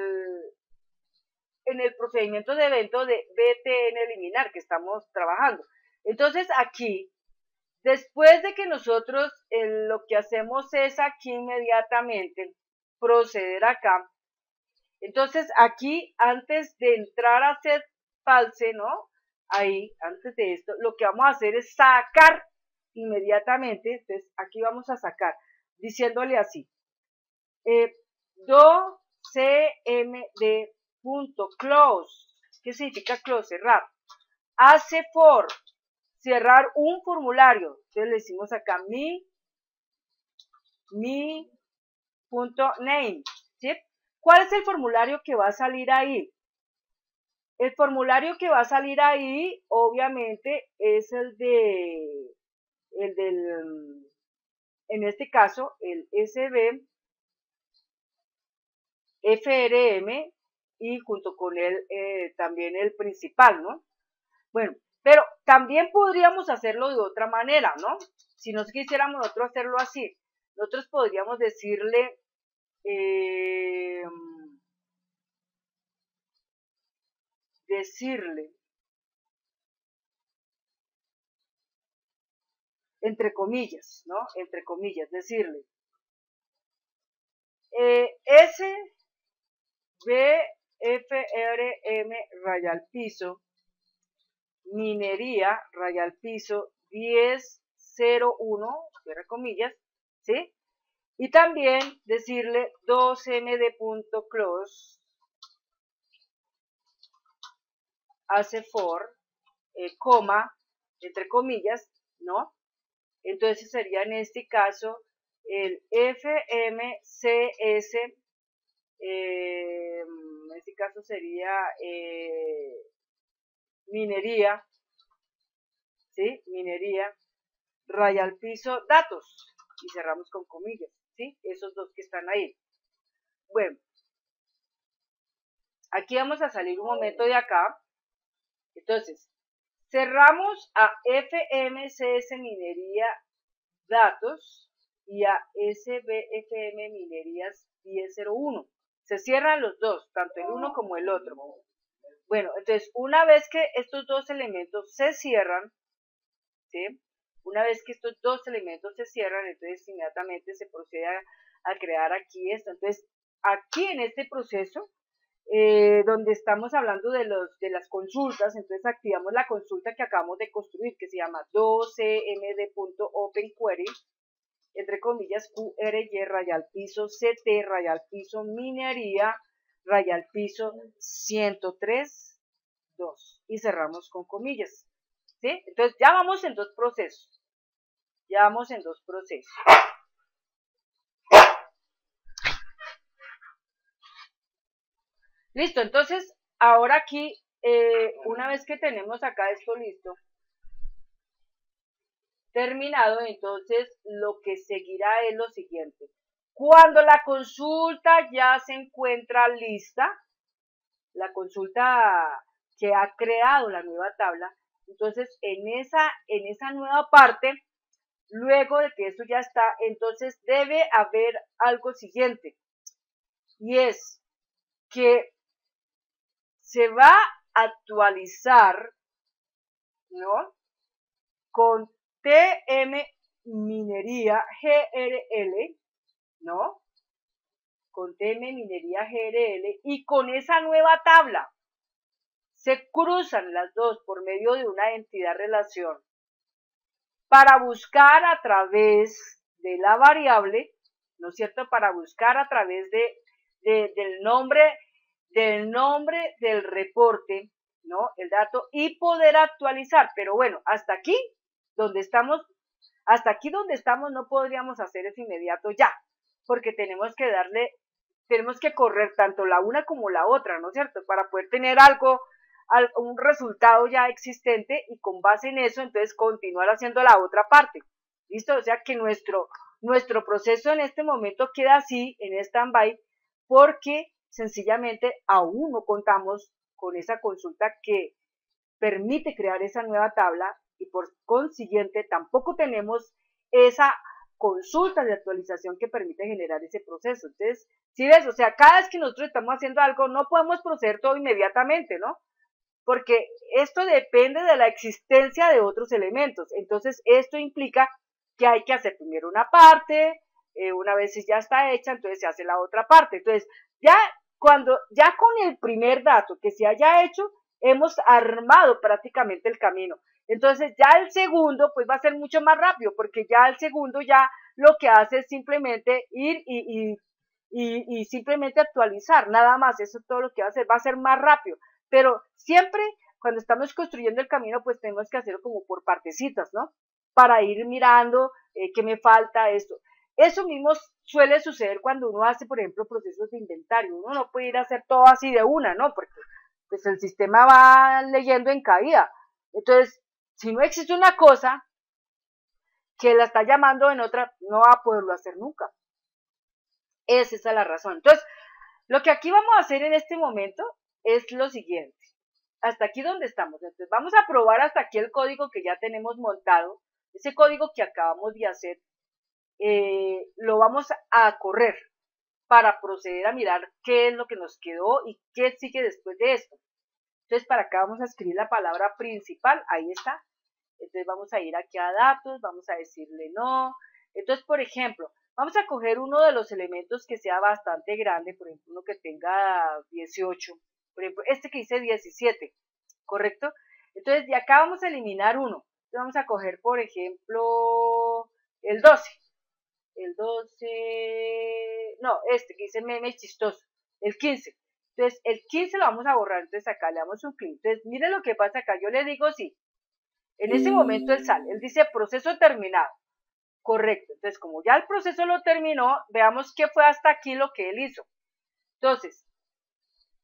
en el procedimiento de evento de BTN eliminar que estamos trabajando. Entonces aquí, después de que nosotros eh, lo que hacemos es aquí inmediatamente proceder acá. Entonces aquí, antes de entrar a hacer false, ¿no? Ahí, antes de esto, lo que vamos a hacer es sacar inmediatamente. Entonces aquí vamos a sacar diciéndole así, eh, do cmd.close, ¿qué significa close? Cerrar. Hace for, cerrar un formulario. Entonces le decimos acá mi, mi punto name, ¿sí? ¿Cuál es el formulario que va a salir ahí? El formulario que va a salir ahí, obviamente, es el de, el del, en este caso el SB, FRM y junto con él eh, también el principal, ¿no? Bueno, pero también podríamos hacerlo de otra manera, ¿no? Si nos quisiéramos nosotros hacerlo así, nosotros podríamos decirle, eh, decirle, entre comillas, ¿no? Entre comillas, decirle, eh, S, B, F, R, M, rayal piso, minería, rayal piso, 10, 0, 1, cierre comillas, ¿sí? Y también decirle 2md.close hace for, eh, coma, entre comillas, ¿no? Entonces sería en este caso el FMCS, eh, en este caso sería eh, minería, ¿sí? Minería, raya al piso, datos, y cerramos con comillas, ¿sí? Esos dos que están ahí. Bueno, aquí vamos a salir un momento de acá. Entonces, Cerramos a FMCS Minería Datos y a SBFM Minerías 1001. Se cierran los dos, tanto el uno como el otro. Bueno, entonces una vez que estos dos elementos se cierran, ¿sí? Una vez que estos dos elementos se cierran, entonces inmediatamente se procede a, crear aquí esto. Entonces, aquí en este proceso, eh, donde estamos hablando de, los, de las consultas, entonces activamos la consulta que acabamos de construir, que se llama 12md.openquery, entre comillas, QRY, rayal piso, CT, rayal piso, minería, rayal piso, 103, 2. Y cerramos con comillas. ¿Sí? Entonces ya vamos en dos procesos. Ya vamos en dos procesos. Listo, entonces ahora aquí, eh, una vez que tenemos acá esto listo, terminado, entonces lo que seguirá es lo siguiente. Cuando la consulta ya se encuentra lista, la consulta que ha creado la nueva tabla, entonces en esa, en esa nueva parte, luego de que eso ya está, entonces debe haber algo siguiente. Y es que se va a actualizar, ¿no? Con TM Minería GRL, ¿no? Con TM Minería GRL y con esa nueva tabla se cruzan las dos por medio de una entidad relación para buscar a través de la variable, ¿no es cierto? Para buscar a través de, del nombre del nombre del reporte, ¿no? El dato y poder actualizar. Pero bueno, hasta aquí donde estamos, hasta aquí donde estamos no podríamos hacer eso inmediato ya, porque tenemos que darle, tenemos que correr tanto la una como la otra, ¿no es cierto? Para poder tener algo, un resultado ya existente y con base en eso, entonces continuar haciendo la otra parte. ¿Listo? O sea que nuestro, nuestro proceso en este momento queda así, en stand-by, porque sencillamente aún no contamos con esa consulta que permite crear esa nueva tabla y por consiguiente tampoco tenemos esa consulta de actualización que permite generar ese proceso. Entonces, si ves, o sea, cada vez que nosotros estamos haciendo algo, no podemos proceder todo inmediatamente, ¿no? Porque esto depende de la existencia de otros elementos. Entonces, esto implica que hay que hacer primero una parte, eh, una vez ya está hecha, entonces se hace la otra parte. Entonces, ya cuando, ya con el primer dato que se haya hecho, hemos armado prácticamente el camino. Entonces ya el segundo pues va a ser mucho más rápido porque ya el segundo ya lo que hace es simplemente ir y, y, y, simplemente actualizar, nada más, eso es todo lo que va a hacer, va a ser más rápido, pero siempre cuando estamos construyendo el camino pues tenemos que hacerlo como por partecitas, ¿no? Para ir mirando eh, qué me falta esto. Eso mismo suele suceder cuando uno hace, por ejemplo, procesos de inventario. Uno no puede ir a hacer todo así de una, ¿no? Porque pues el sistema va leyendo en caída. Entonces, si no existe una cosa que la está llamando en otra, no va a poderlo hacer nunca. Esa es la razón. Entonces, lo que aquí vamos a hacer en este momento es lo siguiente. Hasta aquí donde estamos. Entonces, vamos a probar hasta aquí el código que ya tenemos montado. Ese código que acabamos de hacer, eh, lo vamos a correr para proceder a mirar qué es lo que nos quedó y qué sigue después de esto. Entonces, para acá vamos a escribir la palabra principal, ahí está. Entonces, vamos a ir aquí a datos, vamos a decirle no. Entonces, por ejemplo, vamos a coger uno de los elementos que sea bastante grande, por ejemplo, uno que tenga 18. Por ejemplo, este que dice 17, ¿correcto? Entonces, de acá vamos a eliminar uno. Entonces, vamos a coger, por ejemplo, el 12. El 12, no, este que dice meme chistoso. El 15. Entonces, el 15 lo vamos a borrar, entonces acá le damos un clic. Entonces, mire lo que pasa acá, yo le digo sí. En ese momento él sale, él dice proceso terminado. Correcto, entonces como ya el proceso lo terminó, veamos qué fue hasta aquí lo que él hizo. Entonces,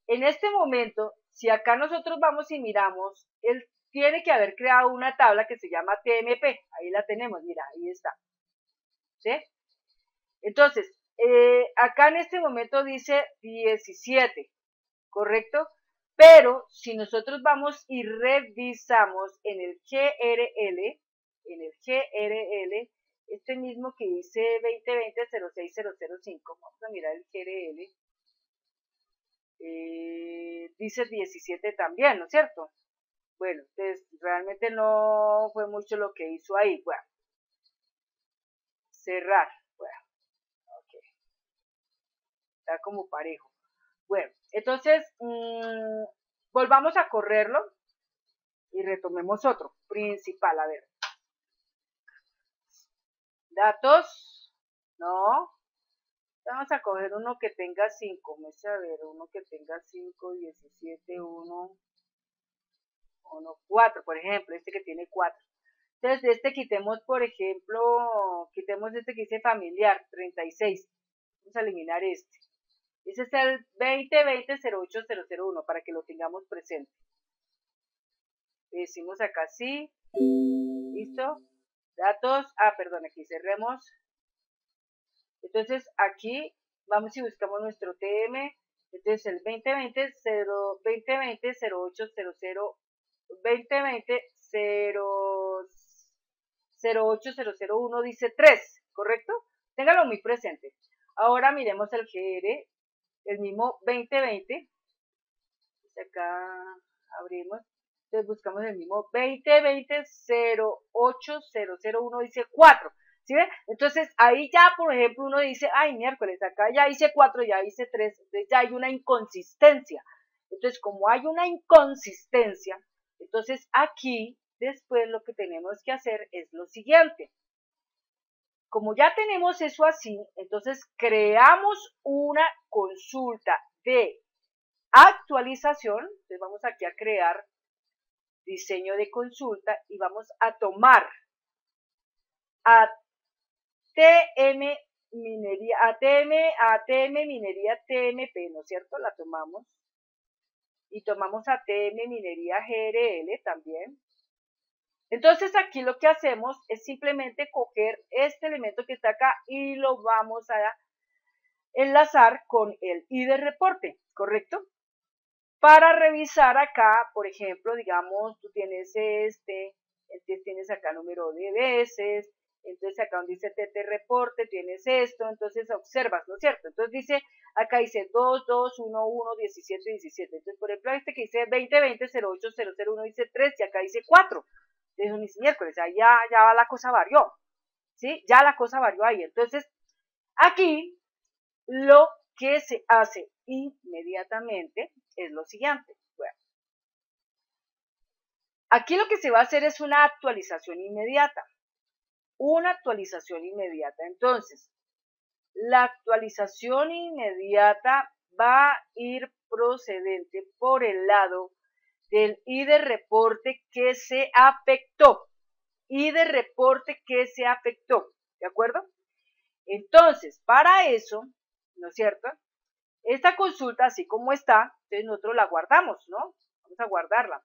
en este momento, si acá nosotros vamos y miramos, él tiene que haber creado una tabla que se llama TMP. Ahí la tenemos, mira, ahí está. ¿Sí? Entonces, eh, acá en este momento dice 17. ¿correcto? Pero si nosotros vamos y revisamos en el GRL, en el GRL, este mismo que dice 2020-06005, vamos a mirar el GRL, eh, dice 17 también, ¿no es cierto? Bueno, entonces realmente no fue mucho lo que hizo ahí. Bueno, cerrar. Bueno, ok. Está como parejo. Bueno, entonces, mmm, volvamos a correrlo y retomemos otro principal. A ver. Datos. No. Vamos a coger uno que tenga 5. a ver, uno que tenga 5, 17, 1. 1, 4, por ejemplo, este que tiene 4. Entonces, de este quitemos, por ejemplo, quitemos este que dice familiar, 36. Vamos a eliminar este. Ese es el 2020-08001 para que lo tengamos presente. Decimos acá sí. Listo. Datos. Ah, perdón, aquí cerremos. Entonces, aquí vamos y buscamos nuestro TM. Entonces, el 2020 2020 0800 2020 08001 dice 3, ¿correcto? Téngalo muy presente. Ahora miremos el GR, el mismo 2020. Acá abrimos. Entonces buscamos el mismo 2020 08001 dice 4. Entonces ahí ya, por ejemplo, uno dice, ay, miércoles, acá ya hice 4, ya hice 3, entonces ya hay una inconsistencia. Entonces, como hay una inconsistencia, entonces aquí después lo que tenemos que hacer es lo siguiente. Como ya tenemos eso así, entonces creamos una consulta de actualización. Entonces vamos aquí a crear diseño de consulta y vamos a tomar ATM minería, ATM, ATM minería TMP, ¿no es cierto? La tomamos y tomamos ATM Minería GRL también. Entonces aquí lo que hacemos es simplemente coger este elemento que está acá y lo vamos a enlazar con el ID reporte, ¿correcto? Para revisar acá, por ejemplo, digamos, tú tienes este, entonces tienes acá número de veces, entonces acá donde dice TT reporte, tienes esto, entonces observas, ¿no es cierto? Entonces dice, acá dice 2, 2, 1, 1, 17, 17. Entonces, por ejemplo, este que dice 2020, 08, 001 dice 3 y acá dice 4. Entonces, dice miércoles, ahí ya, ya la cosa varió. ¿Sí? Ya la cosa varió ahí. Entonces, aquí lo que se hace inmediatamente es lo siguiente. Bueno, aquí lo que se va a hacer es una actualización inmediata una actualización inmediata. Entonces, la actualización inmediata va a ir procedente por el lado del ID reporte que se afectó. ID reporte que se afectó. ¿De acuerdo? Entonces, para eso, ¿no es cierto? Esta consulta, así como está, entonces nosotros la guardamos, ¿no? Vamos a guardarla.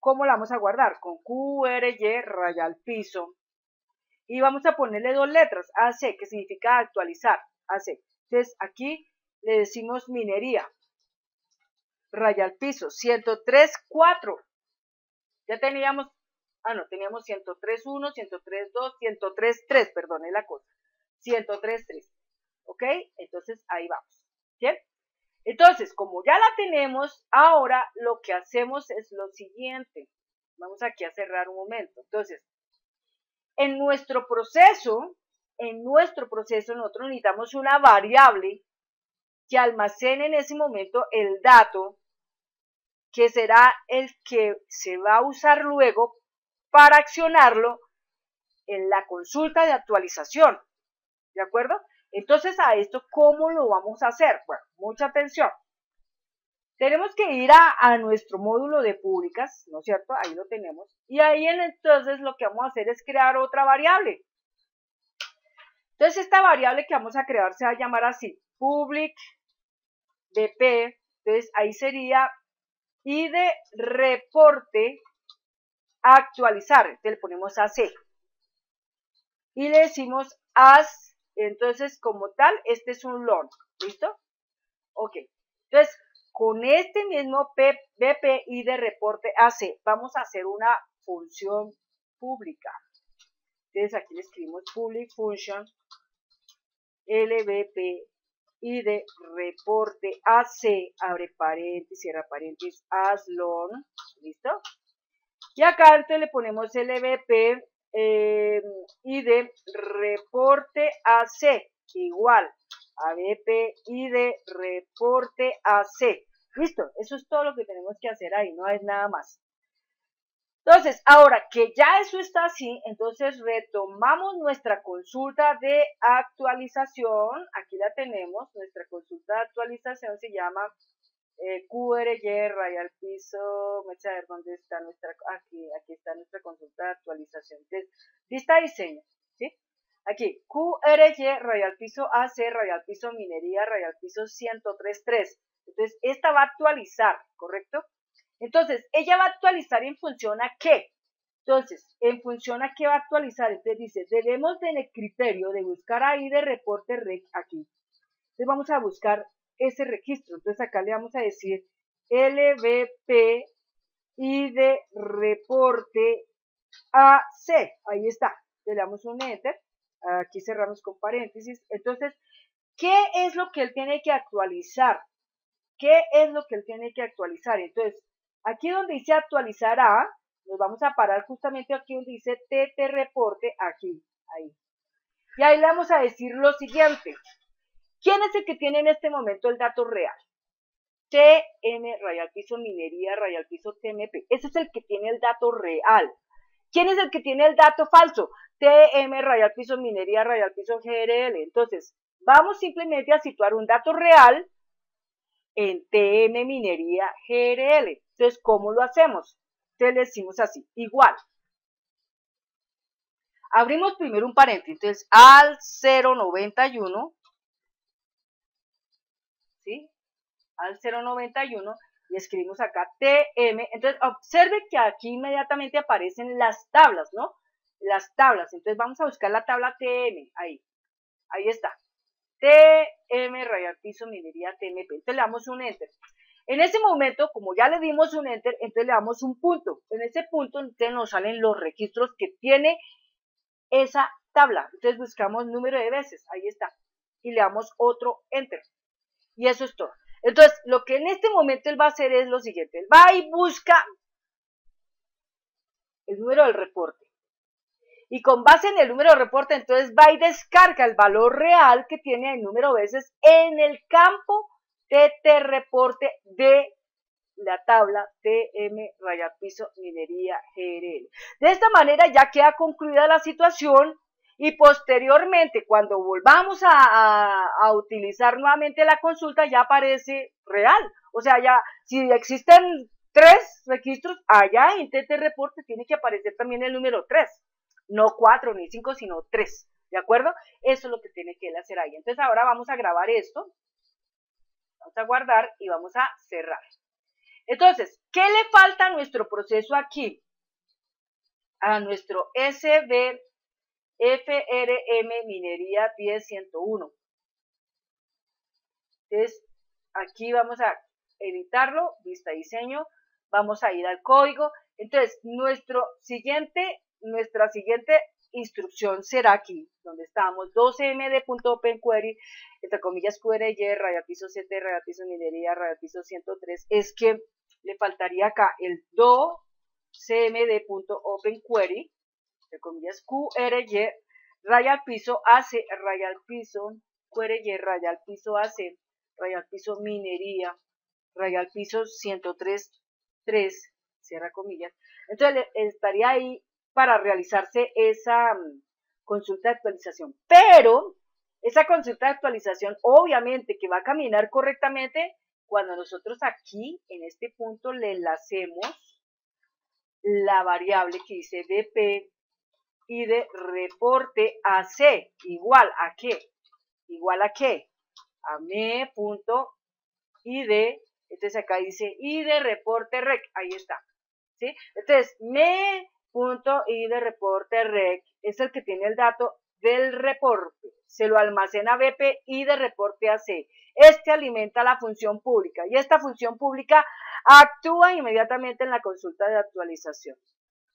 ¿Cómo la vamos a guardar? Con QRY raya al piso y vamos a ponerle dos letras, AC, que significa actualizar, AC. Entonces aquí le decimos minería, raya al piso, 103.4. Ya teníamos, ah no, teníamos 103.1, 103.2, 103.3, perdón, es la cosa, 103.3. ¿Ok? Entonces ahí vamos. ¿Bien? Entonces, como ya la tenemos, ahora lo que hacemos es lo siguiente. Vamos aquí a cerrar un momento. Entonces, en nuestro proceso, en nuestro proceso nosotros necesitamos una variable que almacene en ese momento el dato que será el que se va a usar luego para accionarlo en la consulta de actualización. ¿De acuerdo? Entonces, a esto, ¿cómo lo vamos a hacer? Bueno, mucha atención. Tenemos que ir a, nuestro módulo de públicas, ¿no es cierto? Ahí lo tenemos. Y ahí entonces lo que vamos a hacer es crear otra variable. Entonces esta variable que vamos a crear se va a llamar así, public bp. Entonces ahí sería id reporte actualizar. Entonces le ponemos AC. Y le decimos as, entonces como tal, este es un log. ¿Listo? Ok. Entonces, con este mismo BPI de reporte AC, vamos a hacer una función pública. Entonces aquí le escribimos public function lbp y de reporte AC, abre paréntesis, cierra paréntesis, long, ¿listo? Y acá entonces le ponemos lbp eh, de reporte AC, igual, abp y de reporte AC. Listo, eso es todo lo que tenemos que hacer ahí, no es nada más. Entonces, ahora que ya eso está así, entonces retomamos nuestra consulta de actualización. Aquí la tenemos, nuestra consulta de actualización se llama eh, QRY, Rayal Piso, me a ver dónde está nuestra, aquí, aquí está nuestra consulta de actualización. Entonces, lista diseño. Aquí, QRY, Rayal Piso AC, Rayal Piso Minería, Rayal Piso 1033. Entonces, esta va a actualizar, ¿correcto? Entonces, ella va a actualizar en función a qué. Entonces, en función a qué va a actualizar. Entonces dice, debemos el criterio de buscar ahí de reporte rec aquí. Entonces vamos a buscar ese registro. Entonces acá le vamos a decir LVP y de reporte AC. Ahí está. Le damos un enter. Aquí cerramos con paréntesis. Entonces, ¿qué es lo que él tiene que actualizar? ¿Qué es lo que él tiene que actualizar? Entonces, Aquí donde dice actualizará, nos vamos a parar justamente aquí donde dice TT reporte, aquí, ahí. Y ahí le vamos a decir lo siguiente. ¿Quién es el que tiene en este momento el dato real? TM, Rayal Piso Minería, Rayal Piso TMP. Ese es el que tiene el dato real. ¿Quién es el que tiene el dato falso? TM, Rayal Piso Minería, Rayal Piso GRL. Entonces, vamos simplemente a situar un dato real en TM Minería GRL. Entonces, ¿cómo lo hacemos? Entonces le decimos así, igual. Abrimos primero un paréntesis, entonces al 091, ¿sí? Al 091 y escribimos acá TM. Entonces, observe que aquí inmediatamente aparecen las tablas, ¿no? Las tablas. Entonces, vamos a buscar la tabla TM, ahí. Ahí está. TM, rayal piso, minería, TMP. Entonces, le damos un enter. En ese momento, como ya le dimos un enter, entonces le damos un punto. En ese punto entonces nos salen los registros que tiene esa tabla. Entonces buscamos número de veces, ahí está. Y le damos otro enter. Y eso es todo. Entonces, lo que en este momento él va a hacer es lo siguiente. Él va y busca el número del reporte. Y con base en el número de reporte, entonces va y descarga el valor real que tiene el número de veces en el campo TT reporte de la tabla TM raya piso minería GRL. De esta manera ya queda concluida la situación y posteriormente cuando volvamos a, utilizar nuevamente la consulta ya aparece real. O sea, ya si existen tres registros, allá en TT reporte tiene que aparecer también el número 3. No 4 ni 5, sino 3. ¿De acuerdo? Eso es lo que tiene que él hacer ahí. Entonces ahora vamos a grabar esto. Vamos a guardar y vamos a cerrar. Entonces, ¿qué le falta a nuestro proceso aquí? A nuestro SB FRM Minería 10101. Entonces, aquí vamos a editarlo, vista diseño, vamos a ir al código. Entonces, nuestro siguiente, nuestra siguiente instrucción será aquí, donde estamos, 12md.openquery, entre comillas QRY, raya piso 7, raya piso minería, raya piso 103, es que le faltaría acá el do cmd.openquery, entre comillas QRY, raya piso AC, raya piso QRY, raya piso AC, raya piso minería, raya piso 103, 3, cierra comillas. Entonces estaría ahí para realizarse esa mm, consulta de actualización. Pero esa consulta de actualización obviamente que va a caminar correctamente cuando nosotros aquí en este punto le enlacemos la variable que dice dp y de reporte AC igual a qué? Igual a qué? A me punto id, entonces acá dice id reporte rec, ahí está. ¿Sí? Entonces, me punto y de reporte rec es el que tiene el dato del reporte. Se lo almacena BP y de reporte AC. Este alimenta la función pública y esta función pública actúa inmediatamente en la consulta de actualización.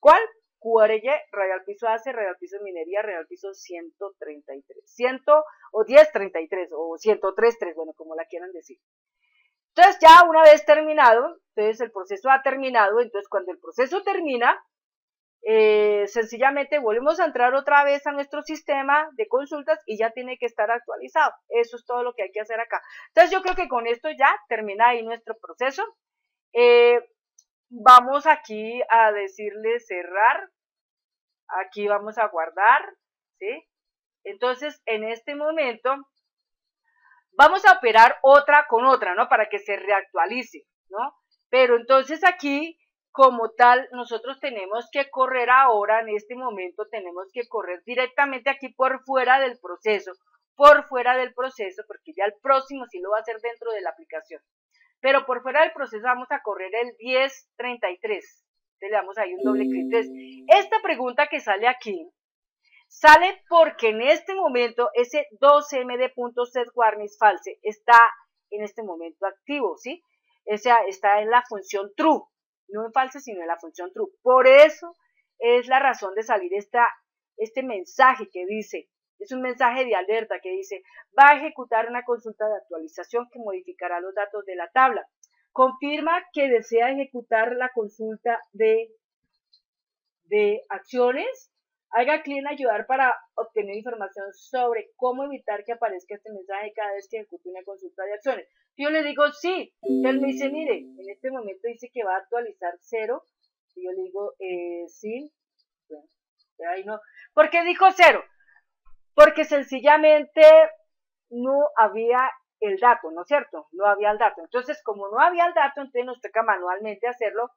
¿Cuál? QRY, radial piso AC, radial piso minería, radial piso 133. 100 o 1033 o 103.3, bueno, como la quieran decir. Entonces ya una vez terminado, entonces el proceso ha terminado, entonces cuando el proceso termina, eh, sencillamente volvemos a entrar otra vez a nuestro sistema de consultas y ya tiene que estar actualizado. Eso es todo lo que hay que hacer acá. Entonces yo creo que con esto ya termina ahí nuestro proceso. Eh, vamos aquí a decirle cerrar. Aquí vamos a guardar, ¿sí? Entonces, en este momento, vamos a operar otra con otra, ¿no? Para que se reactualice, ¿no? Pero entonces aquí como tal, nosotros tenemos que correr ahora, en este momento, tenemos que correr directamente aquí por fuera del proceso, por fuera del proceso, porque ya el próximo sí lo va a hacer dentro de la aplicación. Pero por fuera del proceso vamos a correr el 1033. le damos ahí un doble clic. esta pregunta que sale aquí, sale porque en este momento ese 2md.setWarnish false está en este momento activo, ¿sí? O sea, está en la función true no en falsa, sino en la función true. Por eso es la razón de salir esta, este mensaje que dice, es un mensaje de alerta que dice, va a ejecutar una consulta de actualización que modificará los datos de la tabla. Confirma que desea ejecutar la consulta de, de acciones. Haga clic en ayudar para obtener información sobre cómo evitar que aparezca este mensaje cada vez que ejecute una consulta de acciones. Yo le digo sí. él me dice, mire, en este momento dice que va a actualizar cero. Y yo le digo, eh, sí. Ahí no. ¿Por qué dijo cero? Porque sencillamente no había el dato, ¿no es cierto? No había el dato. Entonces, como no había el dato, entonces nos toca manualmente hacerlo.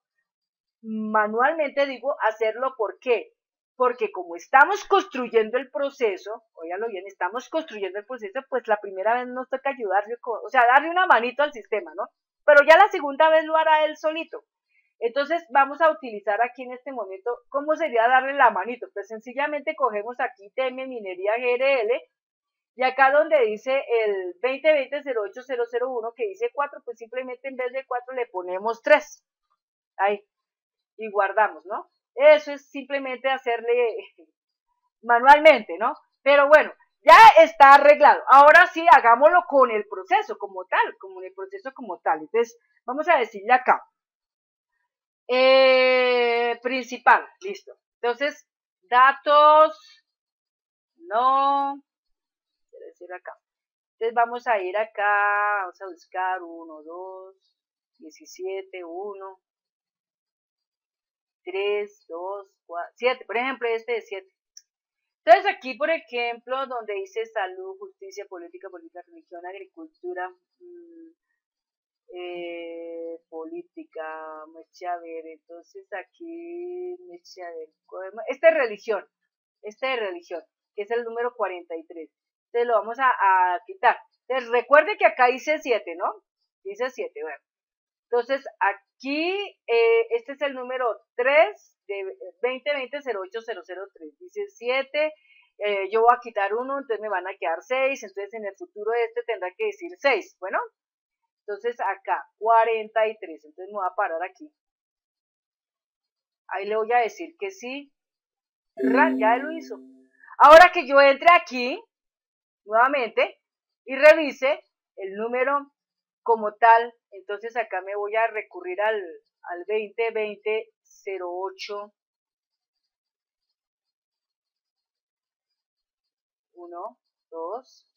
Manualmente digo hacerlo, ¿por qué? porque como estamos construyendo el proceso, óyalo bien, estamos construyendo el proceso, pues la primera vez nos toca ayudarle, o sea, darle una manito al sistema, ¿no? Pero ya la segunda vez lo hará él solito. Entonces vamos a utilizar aquí en este momento, ¿cómo sería darle la manito? Pues sencillamente cogemos aquí TM Minería GRL y acá donde dice el 2020-08001 que dice 4, pues simplemente en vez de 4 le ponemos 3. Ahí. Y guardamos, ¿no? Eso es simplemente hacerle manualmente, ¿no? Pero bueno, ya está arreglado. Ahora sí, hagámoslo con el proceso como tal, como el proceso como tal. Entonces, vamos a decirle acá. Eh, principal, listo. Entonces, datos, no, decir acá. Entonces vamos a ir acá, vamos a buscar 1, 2, 17, 1, 3, 2, 4, 7. Por ejemplo, este de 7. Entonces aquí, por ejemplo, donde dice salud, justicia, política, política, religión, agricultura, mmm, eh, política, a ver, entonces aquí, a ver, esta es religión, esta es religión, que es el número 43. Entonces lo vamos a, quitar. Entonces recuerde que acá dice 7, ¿no? Dice 7, bueno. Entonces, aquí, eh, este es el número 3 de 2020-08003. Dice 7, eh, yo voy a quitar uno, entonces me van a quedar 6, entonces en el futuro este tendrá que decir 6. Bueno, entonces acá, 43, entonces me voy a parar aquí. Ahí le voy a decir que sí. Ya lo hizo. Ahora que yo entre aquí, nuevamente, y revise el número como tal. Entonces acá me voy a recurrir al, al 2020 08 1, 2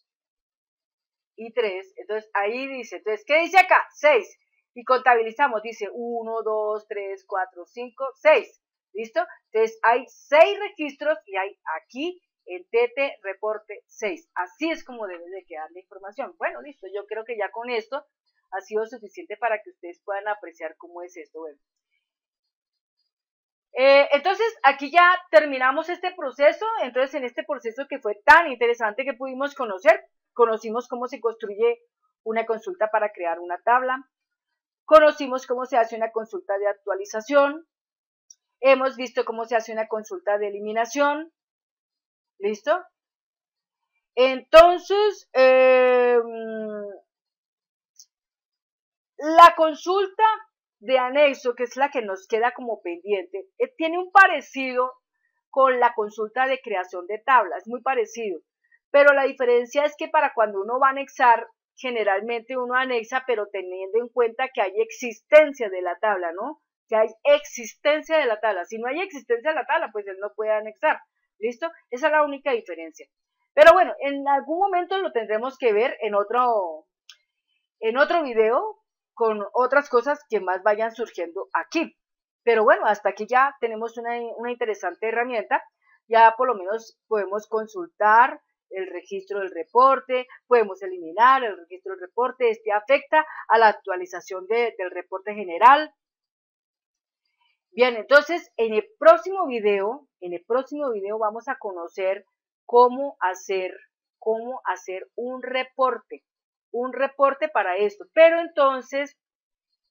y 3. Entonces ahí dice, entonces, ¿qué dice acá? 6. Y contabilizamos, dice 1, 2, 3, 4, 5, 6. ¿Listo? Entonces hay 6 registros y hay aquí el TT reporte 6. Así es como debe de quedar la información. Bueno, listo, yo creo que ya con esto ha sido suficiente para que ustedes puedan apreciar cómo es esto. Bueno. Eh, entonces, aquí ya terminamos este proceso. Entonces, en este proceso que fue tan interesante que pudimos conocer, conocimos cómo se construye una consulta para crear una tabla, conocimos cómo se hace una consulta de actualización, hemos visto cómo se hace una consulta de eliminación, ¿listo? Entonces, eh, la consulta de anexo, que es la que nos queda como pendiente, eh, tiene un parecido con la consulta de creación de tablas, muy parecido. Pero la diferencia es que para cuando uno va a anexar, generalmente uno anexa, pero teniendo en cuenta que hay existencia de la tabla, ¿no? Que hay existencia de la tabla. Si no hay existencia de la tabla, pues él no puede anexar. ¿Listo? Esa es la única diferencia. Pero bueno, en algún momento lo tendremos que ver en otro, en otro video con otras cosas que más vayan surgiendo aquí. Pero bueno, hasta aquí ya tenemos una, una interesante herramienta. Ya por lo menos podemos consultar el registro del reporte, podemos eliminar el registro del reporte, este afecta a la actualización del reporte general. Bien, entonces en el próximo video, en el próximo video vamos a conocer cómo hacer, cómo hacer un reporte, un reporte para esto. Pero entonces,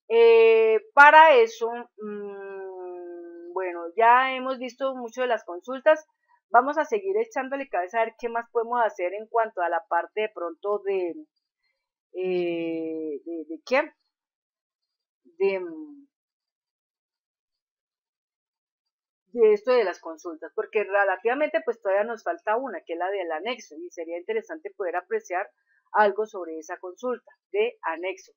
eh, para eso, mmm, bueno, ya hemos visto mucho de las consultas. Vamos a seguir echándole cabeza a ver qué más podemos hacer en cuanto a la parte de pronto de, eh, de, de qué, de, de esto de las consultas, porque relativamente pues todavía nos falta una, que es la del anexo, y sería interesante poder apreciar algo sobre esa consulta de anexo.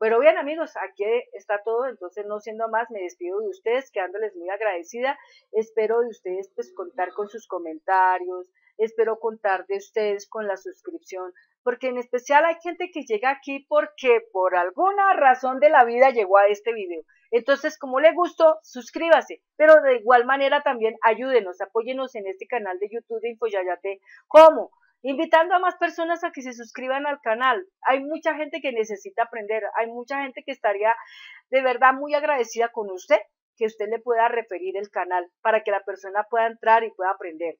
Pero bien amigos, aquí está todo, entonces no siendo más, me despido de ustedes, quedándoles muy agradecida. Espero de ustedes pues contar con sus comentarios, espero contar de ustedes con la suscripción, porque en especial hay gente que llega aquí porque por alguna razón de la vida llegó a este video. Entonces, como le gustó, suscríbase, pero de igual manera también ayúdenos, apóyenos en este canal de YouTube de Infoyayate. ¿Cómo? Invitando a más personas a que se suscriban al canal. Hay mucha gente que necesita aprender, hay mucha gente que estaría de verdad muy agradecida con usted, que usted le pueda referir el canal para que la persona pueda entrar y pueda aprender.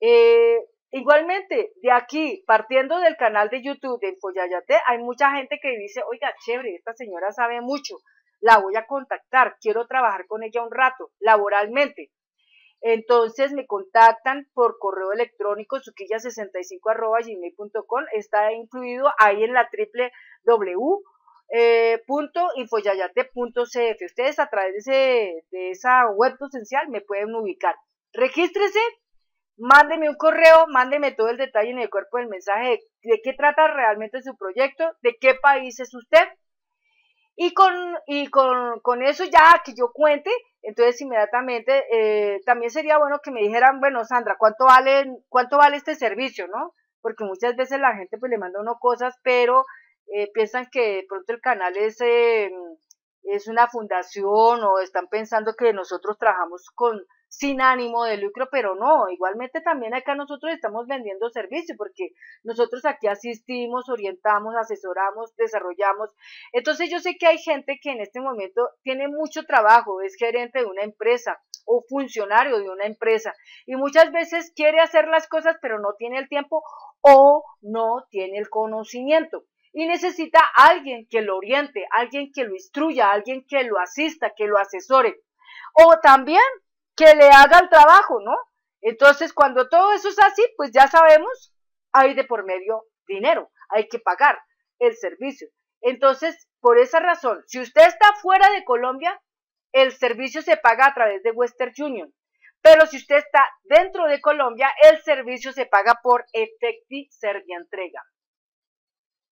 Eh, igualmente, de aquí, partiendo del canal de YouTube de Infoyayate, hay mucha gente que dice, oiga, chévere, esta señora sabe mucho, la voy a contactar, quiero trabajar con ella un rato, laboralmente. Entonces me contactan por correo electrónico suquilla65 arroba gmail.com. Está incluido ahí en la triple W. Eh, Ustedes a través de, esa web potencial me pueden ubicar. Regístrese, mándeme un correo, mándeme todo el detalle en el cuerpo del mensaje de qué trata realmente su proyecto, de qué país es usted, y con, y con, con eso ya que yo cuente, entonces inmediatamente eh, también sería bueno que me dijeran, bueno, Sandra, ¿cuánto vale, cuánto vale este servicio, no? Porque muchas veces la gente pues le manda uno cosas, pero eh, piensan que de pronto el canal es, eh, es una fundación o están pensando que nosotros trabajamos con sin ánimo de lucro, pero no, igualmente también acá nosotros estamos vendiendo servicios porque nosotros aquí asistimos, orientamos, asesoramos, desarrollamos. Entonces yo sé que hay gente que en este momento tiene mucho trabajo, es gerente de una empresa o funcionario de una empresa y muchas veces quiere hacer las cosas pero no tiene el tiempo o no tiene el conocimiento y necesita alguien que lo oriente, alguien que lo instruya, alguien que lo asista, que lo asesore. O también que le haga el trabajo, ¿no? Entonces, cuando todo eso es así, pues ya sabemos, hay de por medio dinero, hay que pagar el servicio. Entonces, por esa razón, si usted está fuera de Colombia, el servicio se paga a través de Western Union. Pero si usted está dentro de Colombia, el servicio se paga por Efecti Servientrega.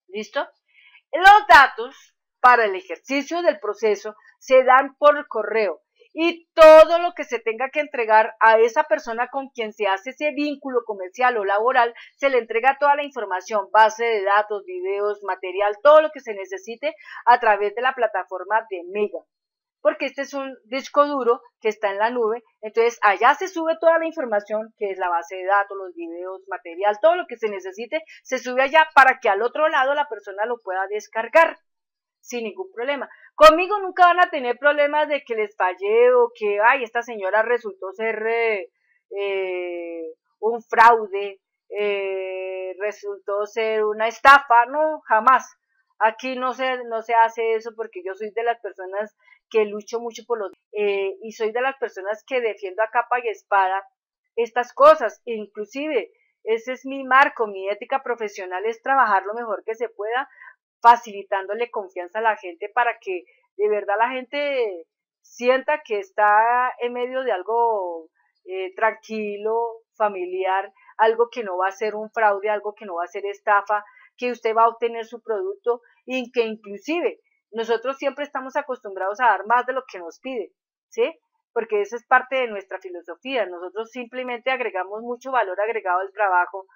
¿Listo? Los datos para el ejercicio del proceso se dan por correo y todo lo que se tenga que entregar a esa persona con quien se hace ese vínculo comercial o laboral, se le entrega toda la información, base de datos, videos, material, todo lo que se necesite a través de la plataforma de Mega. Porque este es un disco duro que está en la nube, entonces allá se sube toda la información, que es la base de datos, los videos, material, todo lo que se necesite, se sube allá para que al otro lado la persona lo pueda descargar sin ningún problema. Conmigo nunca van a tener problemas de que les fallé o que, ay, esta señora resultó ser eh, eh, un fraude, eh, resultó ser una estafa, no, jamás. Aquí no se, no se hace eso porque yo soy de las personas que lucho mucho por los... y soy de las personas que defiendo a capa y espada estas cosas. Inclusive, ese es mi marco, mi ética profesional es trabajar lo mejor que se pueda facilitándole confianza a la gente para que de verdad la gente sienta que está en medio de algo eh, tranquilo, familiar, algo que no va a ser un fraude, algo que no va a ser estafa, que usted va a obtener su producto y que inclusive nosotros siempre estamos acostumbrados a dar más de lo que nos pide, ¿sí? Porque esa es parte de nuestra filosofía. Nosotros simplemente agregamos mucho valor agregado al trabajo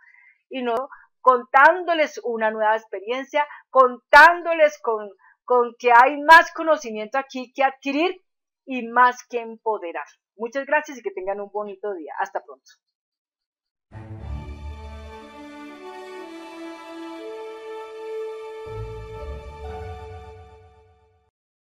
y no contándoles una nueva experiencia, contándoles con, con que hay más conocimiento aquí que adquirir y más que empoderar. Muchas gracias y que tengan un bonito día. Hasta pronto.